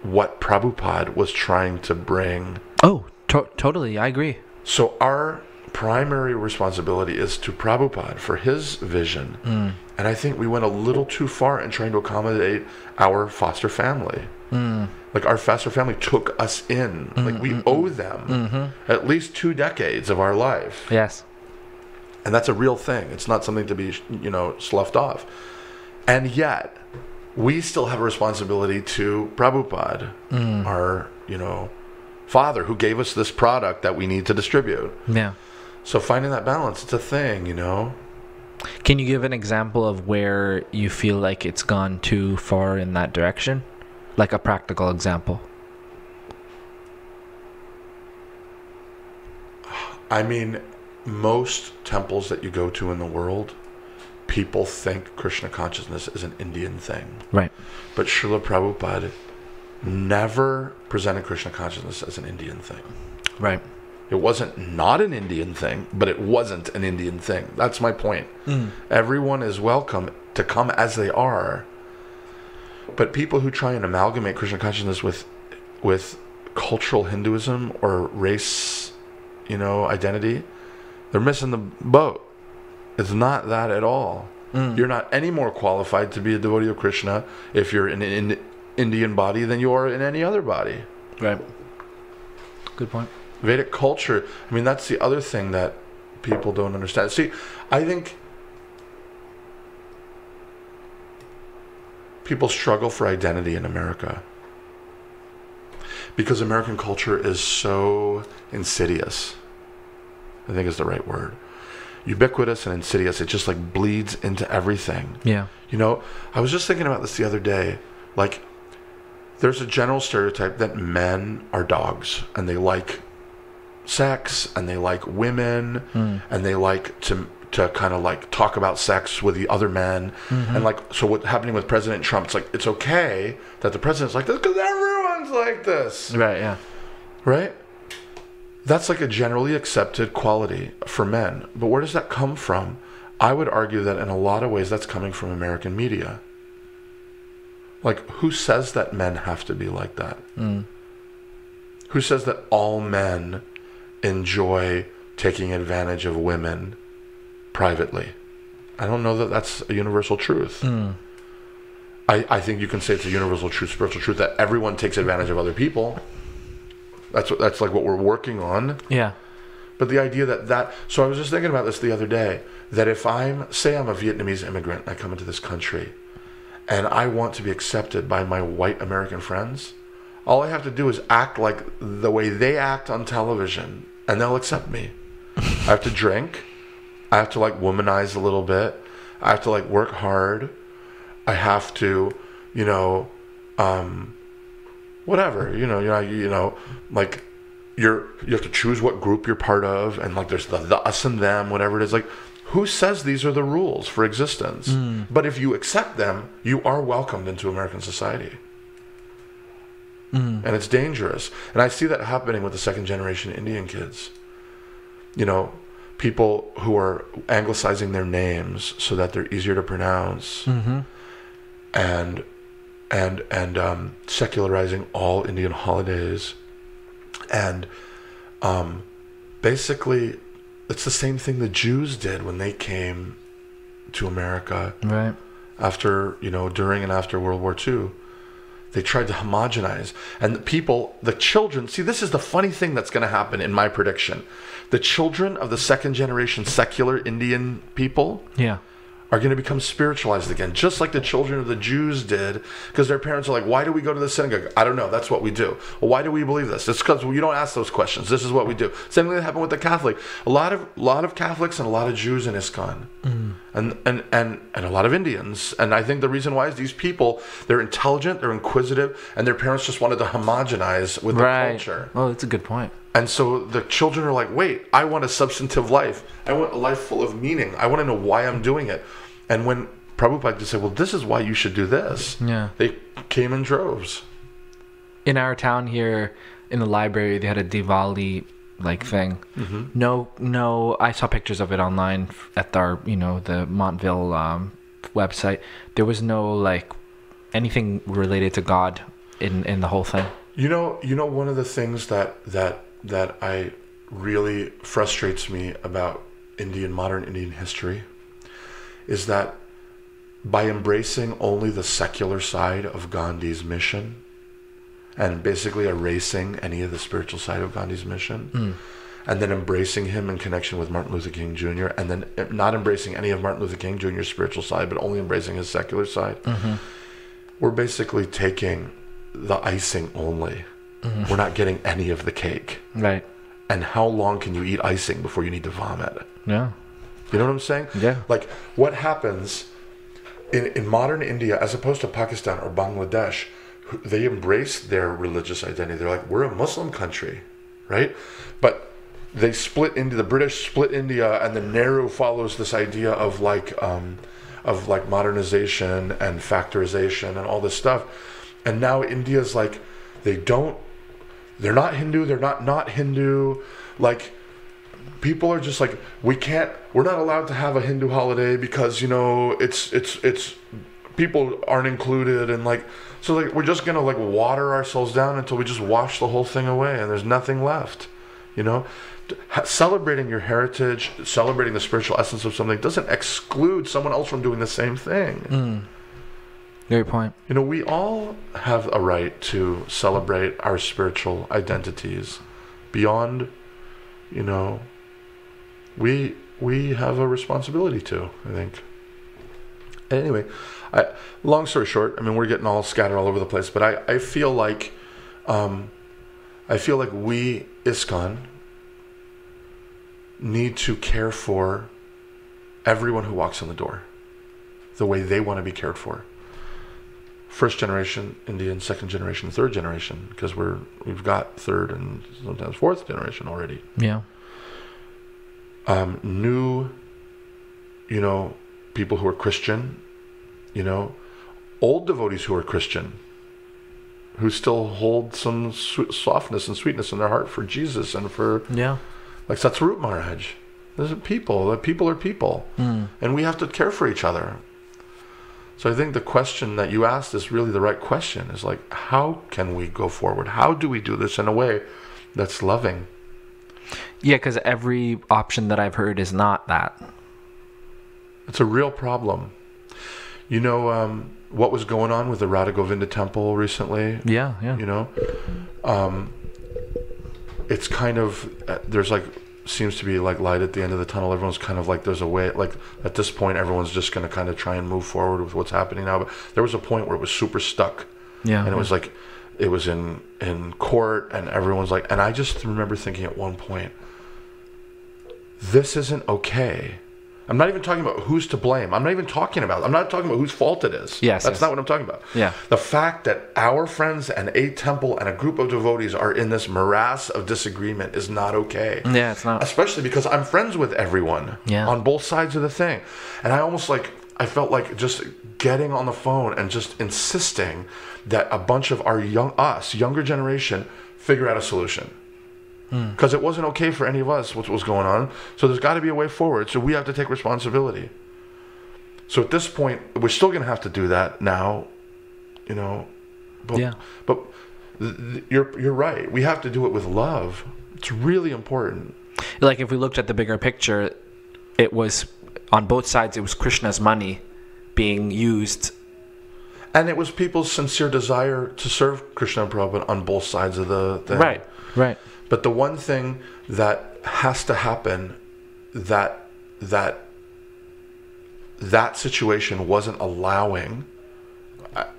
what Prabhupada was trying to bring Oh, to- totally. I agree. so our primary responsibility is to Prabhupada for his vision. Hmm. And I think we went a little too far in trying to accommodate our foster family. Mm. Like our foster family took us in. Mm-hmm. Like we mm-hmm. owe them mm-hmm. at least two decades of our life. Yes. And that's a real thing. It's not something to be, you know, sloughed off. And yet, we still have a responsibility to Prabhupada, mm. our, you know, father who gave us this product that we need to distribute. Yeah. So finding that balance, it's a thing, you know. Can you give an example of where you feel like it's gone too far in that direction? Like a practical example. I mean, most temples that you go to in the world, people think Krishna consciousness is an Indian thing. Right. But Srila Prabhupada never presented Krishna consciousness as an Indian thing. Right. It wasn't not an Indian thing, but it wasn't an Indian thing. That's my point. Mm. Everyone is welcome to come as they are. But people who try and amalgamate Krishna consciousness with with cultural Hinduism or race, you know, identity, they're missing the boat. It's not that at all. Mm. You're not any more qualified to be a devotee of Krishna if you're in an Indian body than you are in any other body. Right. Good point. Vedic culture. I mean, that's the other thing that people don't understand. See, I think people struggle for identity in America because American culture is so insidious. I think is the right word. Ubiquitous and insidious. It just like bleeds into everything. Yeah. You know, I was just thinking about this the other day. Like, there's a general stereotype that men are dogs and they like sex and they like women hmm. and they like to to kind of like talk about sex with the other men mm-hmm. and like so what's happening with President Trump? It's like it's okay that the president's like this because everyone's like this, Right. Yeah. right? That's like a generally accepted quality for men. But where does that come from? I would argue that in a lot of ways that's coming from American media. Like, who says that men have to be like that? Mm. Who says that all men enjoy taking advantage of women privately? I don't know that that's a universal truth. Hmm. I, I think you can say it's a universal truth, spiritual truth, that everyone takes advantage of other people. That's what that's like what we're working on. Yeah. But the idea that that so I was just thinking about this the other day that if I'm say I'm a Vietnamese immigrant and I come into this country and I want to be accepted by my white American friends, all I have to do is act like the way they act on television and they'll accept me. I have to drink. I have to like womanize a little bit. I have to like work hard. I have to, you know, um, whatever, you know, you know, you know, like you're you have to choose what group you're part of, and like there's the, the us and them, whatever it is. Like, who says these are the rules for existence? But if you accept them, you are welcomed into American society. And it's dangerous. And I see that happening with the second generation Indian kids. You know, people who are anglicizing their names so that they're easier to pronounce. And and and um, secularizing all Indian holidays, and um, basically, it's the same thing the Jews did when they came to America Right. after you know during and after World War II. they tried to homogenize. And the people, the children, see, this is the funny thing that's going to happen in my prediction. The children of the second generation secular Indian people Yeah. are going to become spiritualized again, just like the children of the Jews did, because their parents are like, "Why do we go to the synagogue?" I don't know. That's what we do. Well, why do we believe this? It's because you don't ask those questions. This is what we do. Same thing that happened with the Catholic. A lot of lot of Catholics and a lot of Jews in ISKCON, mm. and and and and a lot of Indians. And I think the reason why is these people they're intelligent, they're inquisitive, and their parents just wanted to homogenize with the Right. culture. Oh, that's a good point. And so the children are like, wait, I want a substantive life. I want a life full of meaning. I want to know why I'm doing it. And when Prabhupada just said, well, this is why you should do this, Yeah. they came in droves. in our town here in the library they had a Diwali like thing. No, no, I saw pictures of it online at our, you know, the Montville um, website. There was no like anything related to God in in the whole thing. You know, you know, one of the things that that that I really frustrates me about Indian modern Indian history is that by embracing only the secular side of Gandhi's mission and basically erasing any of the spiritual side of Gandhi's mission hmm. and then embracing him in connection with Martin Luther King Jr. and then eh, not embracing any of Martin Luther King Jr.'s spiritual side but only embracing his secular side mm-hmm. we're basically taking the icing only. We're not getting any of the cake. Right. And how long can you eat icing before you need to vomit? Yeah. You know what I'm saying? Yeah. Like what happens in, in modern India as opposed to Pakistan or Bangladesh, they embrace their religious identity. They're like, we're a Muslim country, right? But they split into the British split India, and the Nehru follows this idea of like um, of like modernization and factorization and all this stuff. And now India's like, they don't, they're not Hindu, they're not not Hindu, like people are just like we can't we're not allowed to have a hindu holiday because you know it's it's it's people aren't included and like so like we're just gonna like water ourselves down until we just wash the whole thing away and there's nothing left you know? Celebrating your heritage celebrating the spiritual essence of something doesn't exclude someone else from doing the same thing mm. Very point. you know, we all have a right to celebrate our spiritual identities beyond, you know, we we have a responsibility to, I think. Anyway, I long story short, I mean we're getting all scattered all over the place, but I, I feel like um I feel like we ISKCON need to care for everyone who walks in the door the way they want to be cared for first generation Indian, second generation, third generation, because we're we've got third and sometimes fourth generation already. Yeah. Um, new, you know, people who are Christian, you know, old devotees who are Christian, who still hold some softness and sweetness in their heart for Jesus and for Yeah. like Satsvarup Maharaj. Those are people. The people are people, and we have to care for each other. So I think the question that you asked is really the right question. Is like, how can we go forward? How do we do this in a way that's loving? Yeah, because every option that I've heard is not that. It's a real problem. You know um, what was going on with the Radha Govinda temple recently? Yeah, yeah. you know um it's kind of uh, there's like seems to be like light at the end of the tunnel. Everyone's kind of like there's a way like at this point everyone's just going to kind of try and move forward with what's happening now. But there was a point where it was super stuck. Yeah. and it was like it was in in court and everyone's like and i just remember thinking at one point this isn't okay i'm not even talking about who's to blame i'm not even talking about i'm not talking about whose fault it is Yes, that's yes. not what i'm talking about Yeah. the fact that our friends and a temple and a group of devotees are in this morass of disagreement is not okay yeah, it's not. especially because I'm friends with everyone Yeah. on both sides of the thing. And I almost like I felt like just getting on the phone and just insisting that a bunch of our young us, younger generation, figure out a solution. Hmm. Because it wasn't okay for any of us what was going on. So there's got to be a way forward. So we have to take responsibility. So at this point, we're still going to have to do that now, you know. But, Yeah. But th- th- you're you're right. We have to do it with love. It's really important. like if we looked at the bigger picture, it was on both sides. It was Krishna's money being used and it was people's sincere desire to serve Krishna and Prabhupada on both sides of the thing. Right. Right. But the one thing that has to happen that that that situation wasn't allowing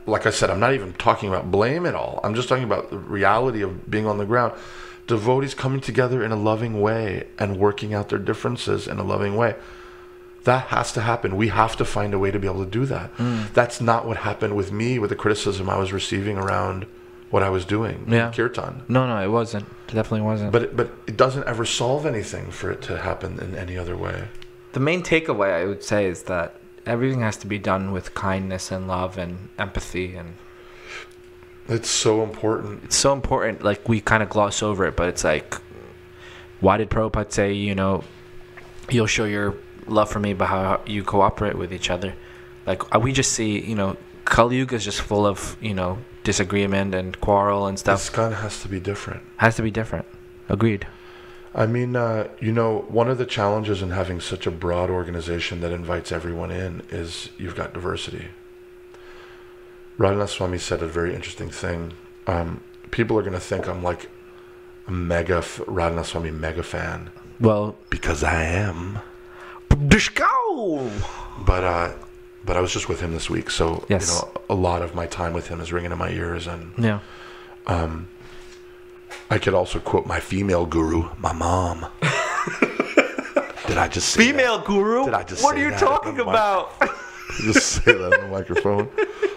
like I said, I'm not even talking about blame at all. I'm just talking about the reality of being on the ground. Devotees coming together in a loving way and working out their differences in a loving way. That has to happen. We have to find a way to be able to do that. Mm. That's not what happened with me with the criticism I was receiving around what I was doing. Yeah. Kirtan. No, no, it wasn't. It definitely wasn't. But it, but it doesn't ever solve anything for it to happen in any other way. the main takeaway I would say is that everything has to be done with kindness and love and empathy and It's so important. it's so important. Like we kind of gloss over it, but it's like, why did Prabhupada say, you know, you'll show your love for me by how you cooperate with each other? Like uh, we just see, you know, Kali Yuga is just full of, you know, disagreement and quarrel and stuff. This kind of has to be different. Has to be different. Agreed. I mean, uh, you know, one of the challenges in having such a broad organization that invites everyone in is you've got diversity. Radhanath Swami said a very interesting thing. Um, people are going to think I'm like a mega f- Radhanath Swami mega fan Well, because I am. But uh, but I was just with him this week, so Yes. you know, a lot of my time with him is ringing in my ears, and Yeah. Um, I could also quote my female guru, my mom. Did I just say that? guru? Did I just what are you talking the about? just say that on the microphone.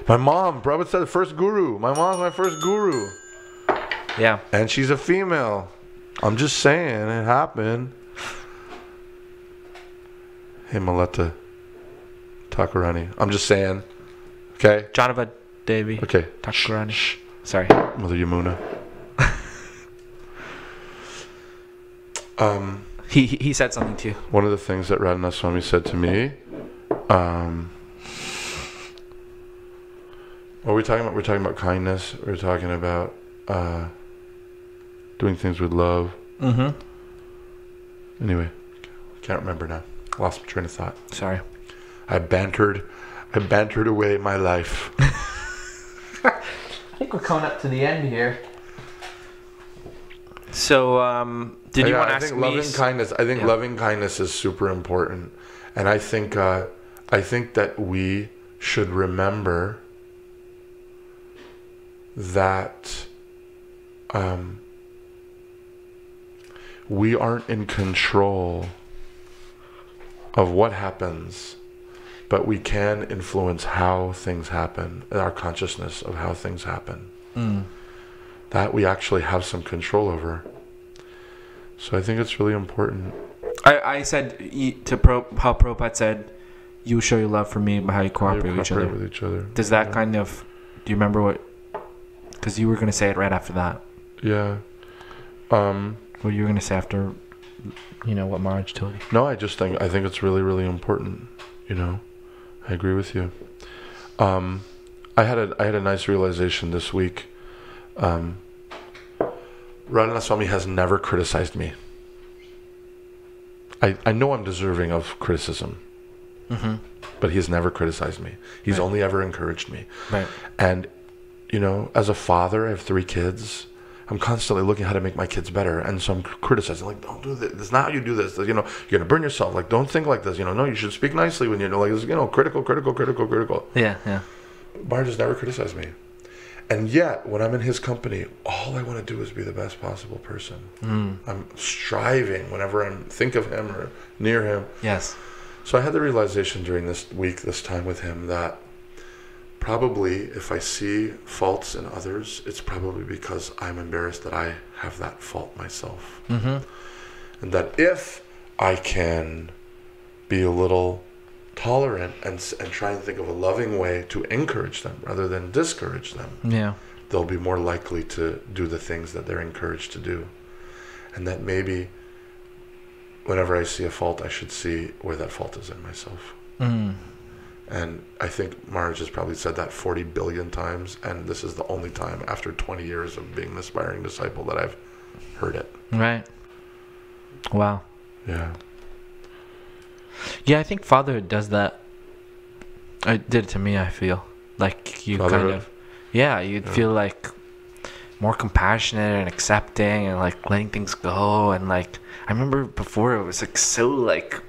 My mom, Prabhupada said first guru. My mom's my first guru. yeah. And she's a female. I'm just saying, it happened. Hey, Maleta Thakurani. I'm just saying. Okay? Jahnava Devi. Okay. Thakurani. Shh, shh. Sorry. Mother Yamuna. um, He, he said something too. one of the things that Radhanath Swami said to me, um, what were we talking about? We're talking about kindness. We're talking about uh, doing things with love. Mm-hmm. Anyway, can't remember now. Lost my train of thought. Sorry. I bantered, I bantered away my life. I think we're coming up to the end here. So, um, did you Yeah, want to I ask think me? loving s- kindness. I think Yeah. loving kindness is super important, and I think uh, I think that we should remember that um, we aren't in control of what happens, but we can influence how things happen, our consciousness of how things happen. Mm. That we actually have some control over. So I think it's really important. I, I said to Pro, how Prabhupada said, "You show your love for me by how you cooperate, you with each other." with each other. Does that yeah. kind of? Do you remember what? Because you were gonna say it right after that. Yeah. Um, What you were gonna say after? You know what Maharaj told you. no, I just think I think it's really really important. You know, I agree with you. Um, I had a I had a nice realization this week. Um, Swami has never criticized me. I I know I'm deserving of criticism, Mm-hmm. but he has never criticized me. He's Right. only ever encouraged me. Right. And, you know, as a father, I have three kids. I'm constantly looking how to make my kids better. And so I'm criticizing, like, don't do this. Is not how you do this. You know, you're to burn yourself. Like, don't think like this. You know, no, you should speak nicely when you know, like, this, you know, critical, critical, critical, critical. Yeah. Yeah. Maharaj has never criticized me. And yet, when I'm in his company, all I want to do is be the best possible person. Mm. I'm striving whenever I think of him or near him. Yes. So I had the realization during this week, this time with him, that probably if I see faults in others, it's probably because I'm embarrassed that I have that fault myself. Mm-hmm. And that if I can be a little tolerant and, and try and think of a loving way to encourage them rather than discourage them, Yeah. they'll be more likely to do the things that they're encouraged to do. And that maybe whenever I see a fault, I should see where that fault is in myself. Mm. And I think Maharaj has probably said that 40 billion times, and this is the only time after 20 years of being an aspiring disciple that I've heard it. Right. Wow. Yeah. Yeah, I think fatherhood does that. It did it to me. I feel Like you kind of, yeah, you'd feel like more compassionate and accepting and like letting things go and like I remember before it was like so like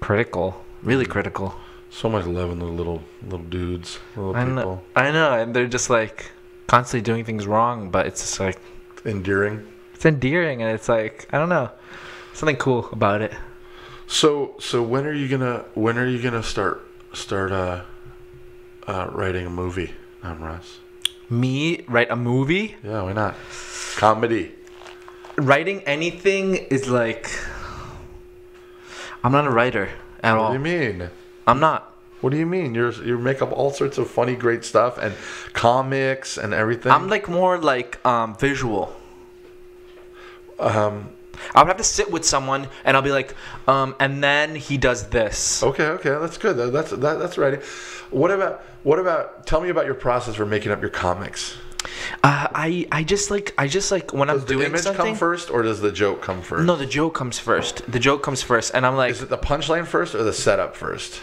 critical, really critical. So much love in the little little dudes, little I people. know, I know, and they're just like constantly doing things wrong, but it's just like Endearing. it's endearing and it's like I don't know, something cool about it. So so when are you gonna when are you gonna start start uh, uh writing a movie, um, Russ? Me write a movie, Yeah, why not? Comedy. writing anything is like I'm not a writer at What all. do you mean? I'm not. What do you mean? You're you make up all sorts of funny, great stuff and comics and everything. I'm like more like um, visual. um. I would have to sit with someone and I'll be like, um, and then he does this. Okay, okay, that's good. That's that, that's right. What about what about? Tell me about your process for making up your comics. Uh, I I just like I just like when Does I'm the doing image something. come first, or does the joke come first? No, the joke comes first. The joke comes first, and I'm like Is it the punchline first or the setup first?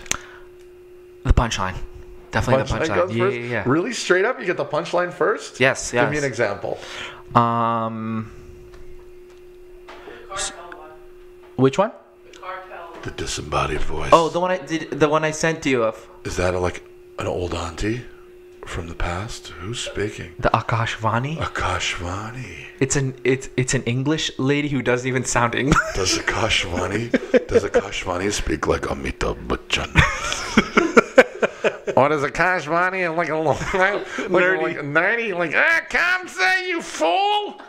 the punchline. Definitely the Punchline Yeah, first. yeah, yeah. Really straight up, you get the punchline first. Yes, Give me an example. Um, which one? The disembodied voice. Oh, the one I did. The one I sent to you of is that like an old auntie from the past? Who's speaking? the Akashvani. Akashvani. It's an it's it's an English lady who doesn't even sound English. Does Akashvani? does Akashvani speak like Amitabh Bachchan? Or does Akashvani like a like, like, Nerdy. like nerdy like ah come say you fool?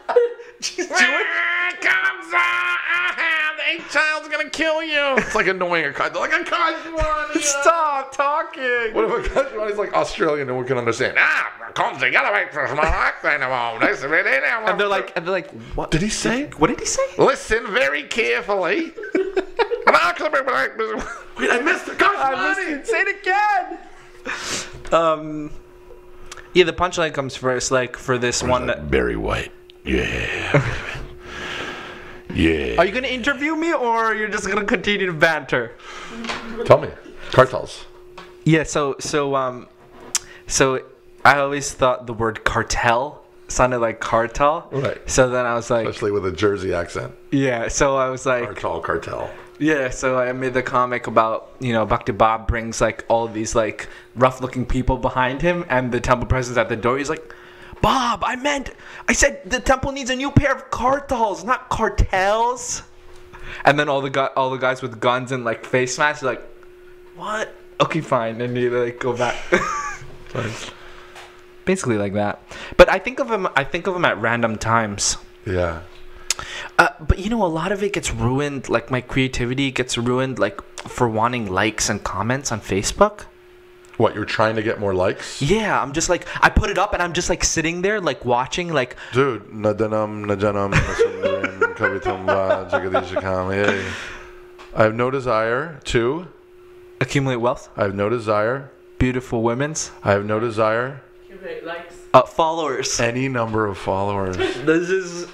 She's Ah, Come say ah, the eighth child's gonna kill you. It's like annoying. Akash- Like Akashvani. Stop talking. What if Akashvani's like Australian and we can understand? Ah, come together wait for my accent. Nice to meet you. And they're like, and they're like, what Did he say? What did he say? Listen very carefully. Wait, I missed it. Akashvani. Say it again. Um, yeah, the punchline comes first. Like for this one. That, Barry White. Yeah. yeah. are you gonna interview me or you're just gonna continue to banter? Tell me. Cartels. Yeah. So so um, so I always thought the word cartel sounded like cartel. Right. So then I was like, Especially with a Jersey accent. yeah. So I was like, Cartel, cartel. Yeah, so I made the comic about you know Bhakti Bob brings like all these like rough looking people behind him, and the temple presence at the door. He's like, Bob, I meant, I said the temple needs a new pair of cartels, not cartels. And then all the gu- all the guys with guns and like face masks are like, what? Okay, fine, and you like go back. Basically like that. But I think of him. I think of him at random times. Yeah. Uh, but you know, a lot of it gets ruined. Like my creativity gets ruined, like for wanting likes and comments on Facebook. What, you're trying to get more likes? Yeah, I'm just like I put it up, and I'm just like sitting there, like watching, like Dude, nadanam, najanam, nasundaram, kavitam jagadishakam. I have no desire to. accumulate wealth, I have no desire. beautiful women's I have no desire. Accumulate likes. uh, followers. Any number of followers. This is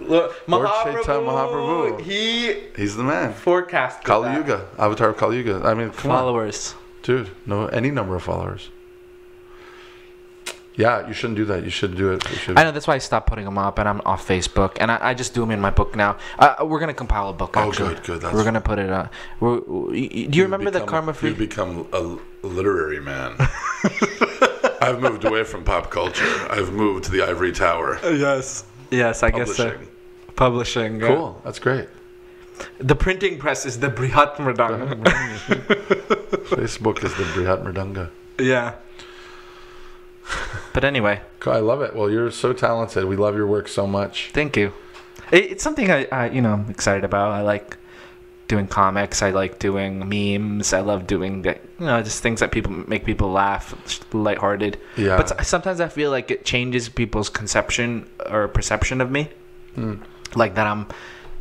look, Lord Mahaprabhu. Chaitanya Mahaprabhu. He He's the man. Forecast. Kali that. Yuga. Avatar of Kali Yuga. I mean, come on. Followers. Dude, no, any number of followers. Yeah, you shouldn't do that. You should do it. You should. I know that's why I stopped putting them up, and I'm off Facebook, and I, I just do them in my book now. Uh, we're gonna compile a book. Oh, good, good, that's- we're gonna put it. Uh, we're, we- do you remember the karma free? You become a literary man. I've moved away from pop culture. I've moved to the ivory tower. Yes. Yes, I guess so. Publishing. Publishing. yeah. Cool. That's great. The printing press is the Brihat Mridang. Facebook is the Brihat Mridanga. yeah. But anyway, I love it. Well, you're so talented. We love your work so much. thank you. It, it's something I, I, you know, I'm excited about. I like doing comics. I like doing memes. I love doing, the- you know, just things that people make people laugh, just lighthearted. Yeah. But s- sometimes I feel like it changes people's conception or perception of me. Hmm. Like that I'm,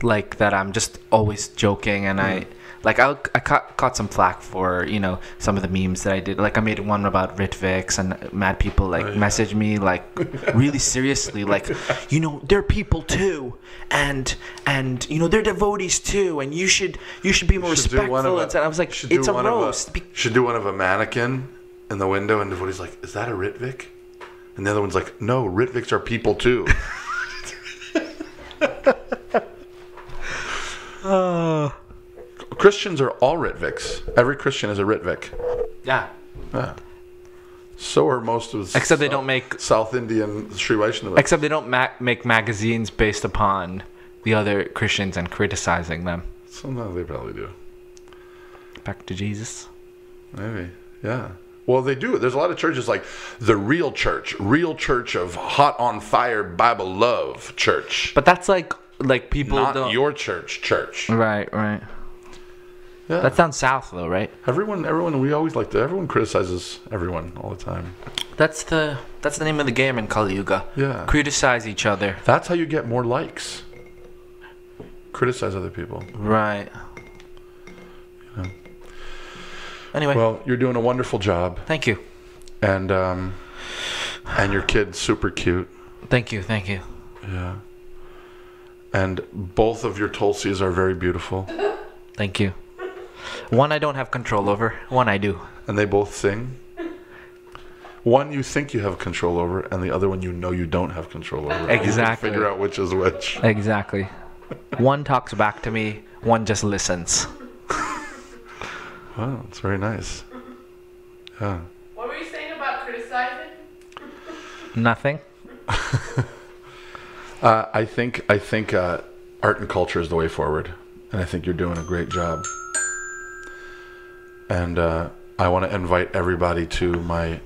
like that I'm just always joking, and I, mm-hmm. like I, I caught, caught some flack for you know some of the memes that I did. Like I made one about Ritviks, and mad people like oh, message me like really seriously, like you know they're people too, and and you know they're devotees too, and you should you should be more Should respectful. and I was like, it's a roast. Be- should do one of a mannequin in the window, and Devotee's like, "Is that a Ritvik?" And the other one's like, "No, Ritviks are people too." Uh, Christians are all Ritviks. Every Christian is a Ritvik. Yeah. Yeah. So are most of Except they South- don't make South Indian Sri Vaishnava. except they don't ma- make magazines based upon the other Christians and criticizing them. Sometimes they probably do. Back to Jesus. Maybe. Yeah. Well, they do. There's a lot of churches like the real church, real church of hot on fire Bible love church. But that's like like people Not don't your church, church. Right, right. Yeah. That sounds south though, right? everyone, everyone, we always like to, everyone criticizes everyone all the time. That's the that's the name of the game in Kali Yuga. Yeah. Criticize each other. That's how you get more likes. Criticize other people. Right. Anyway, Well, you're doing a wonderful job, thank you. and um, and your kid's super cute. Thank you, thank you. Yeah. And both of your Tulsis are very beautiful, Thank you. One I don't have control over, one I do. and they both sing. One you think you have control over, and the other one you know you don't have control over. You Exactly. figure out which is which. Exactly. one talks back to me, one just listens. Wow, it's very nice. Yeah. What were you saying about criticizing? Nothing. Uh, I think I think uh, art and culture is the way forward, and I think you're doing a great job. And uh, I want to invite everybody to my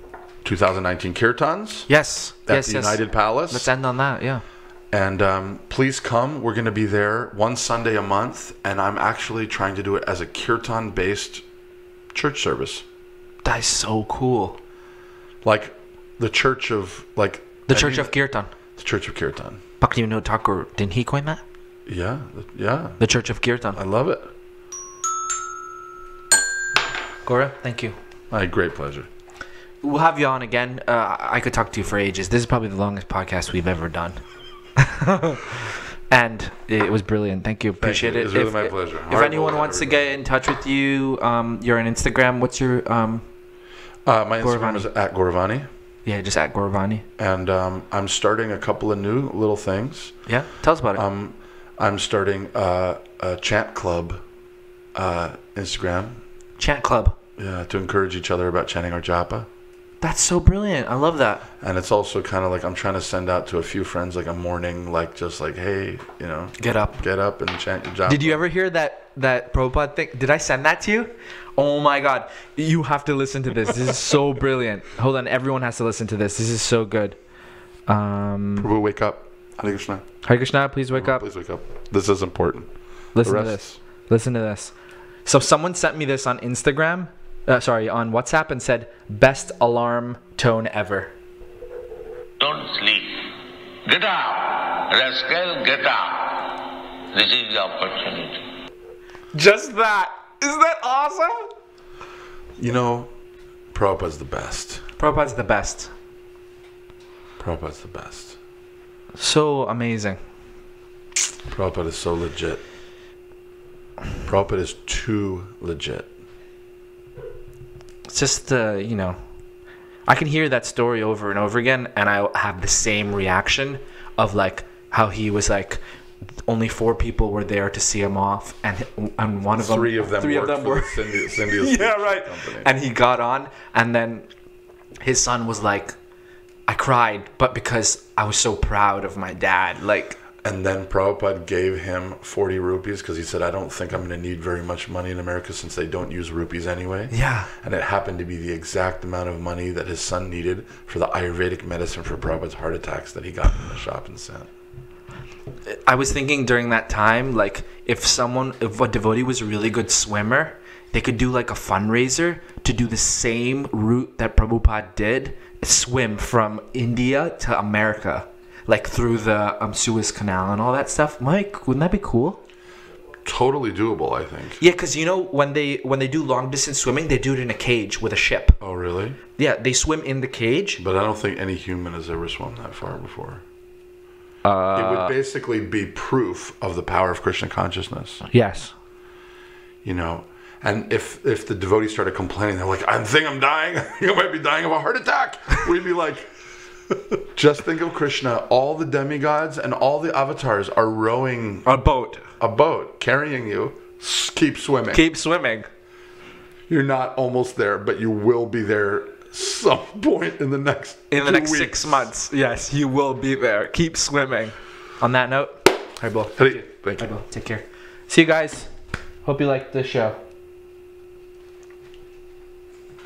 2019 kirtans Yes. at yes, the yes. United Palace. Let's end on that, yeah. And um, please come. We're going to be there one Sunday a month, and I'm actually trying to do it as a kirtan-based church service, That is so cool. like the Church of like The Church of Kirtan. the Church of Kirtan. Bhaktivinoda Thakur, didn't he coin that? Yeah, yeah, The Church of Kirtan. I love it. Gora, thank you. My great pleasure. We'll have you on again. Uh, I could talk to you for ages. This is probably the longest podcast we've ever done. and it was brilliant. Thank you. Appreciate you. it. It was really my pleasure. If anyone wants to get in touch with you, um, you're on Instagram. What's your um, Uh, my Instagram is at Gauravani, yeah, just at Gauravani. and um, I'm starting a couple of new little things. Yeah, tell us about it. Um, I'm starting uh, a chant club uh, Instagram Chant Club. yeah, to encourage each other about chanting our japa. That's so brilliant. I love that. And it's also kind of like I'm trying to send out to a few friends like a morning, like just like, hey, you know, Get up. get up and chant your japa. Did you ever hear that that Prabhupada thing? Did I send that to you? Oh my god. You have to listen to this. This is so brilliant. Hold on, everyone has to listen to this. This is so good. Um Prabhu, wake up. Hare Krishna. Hare Krishna, please wake up. Please wake up. This is important. Listen The to this. Listen to this. So someone sent me this on Instagram, uh, sorry, on WhatsApp and said best alarm tone ever. Don't sleep. Get up. Rascal, get up. This is the opportunity. Just that. Isn't that awesome? You know, Prabhupada's the best. Prabhupada's the best. Prabhupada's the best. So amazing. Prabhupada is so legit. Prabhupada is too legit. It's just uh, you know, I can hear that story over and over again, and I have the same reaction of like how he was like only four people were there to see him off, and and one of them Three of them three of them were the Scindia, Scindia yeah right, company. and he got on, and then his son was like, I cried, but because I was so proud of my dad, like. And then Prabhupada gave him 40 rupees because he said, I don't think I'm going to need very much money in America since they don't use rupees anyway. Yeah. And it happened to be the exact amount of money that his son needed for the Ayurvedic medicine for Prabhupada's heart attacks that he got from the shop and sent. I was thinking during that time, like if someone, if a devotee was a really good swimmer, they could do like a fundraiser to do the same route that Prabhupada did, swim from India to America, like through the um, Suez Canal and all that stuff. Mike, wouldn't that be cool? Totally doable, I think. Yeah, because you know when they when they do long distance swimming, they do it in a cage with a ship. Oh, really? Yeah, they swim in the cage. But I don't think any human has ever swum that far before. It would uh, basically be proof of the power of Krishna consciousness. Yes. you know And if if the devotees started complaining, they're like, "I think I'm dying. I I might be dying of a heart attack." We'd be like, "Just think of Krishna. All the demigods and all the avatars are rowing A boat. a boat, carrying you. S- Keep swimming. Keep swimming. You're not almost there, but you will be there some point in the next In the two next six months, yes, you will be there. Keep swimming. On that note, Haribol. Hey, Thank you. Take care. See you guys. Hope you liked the show.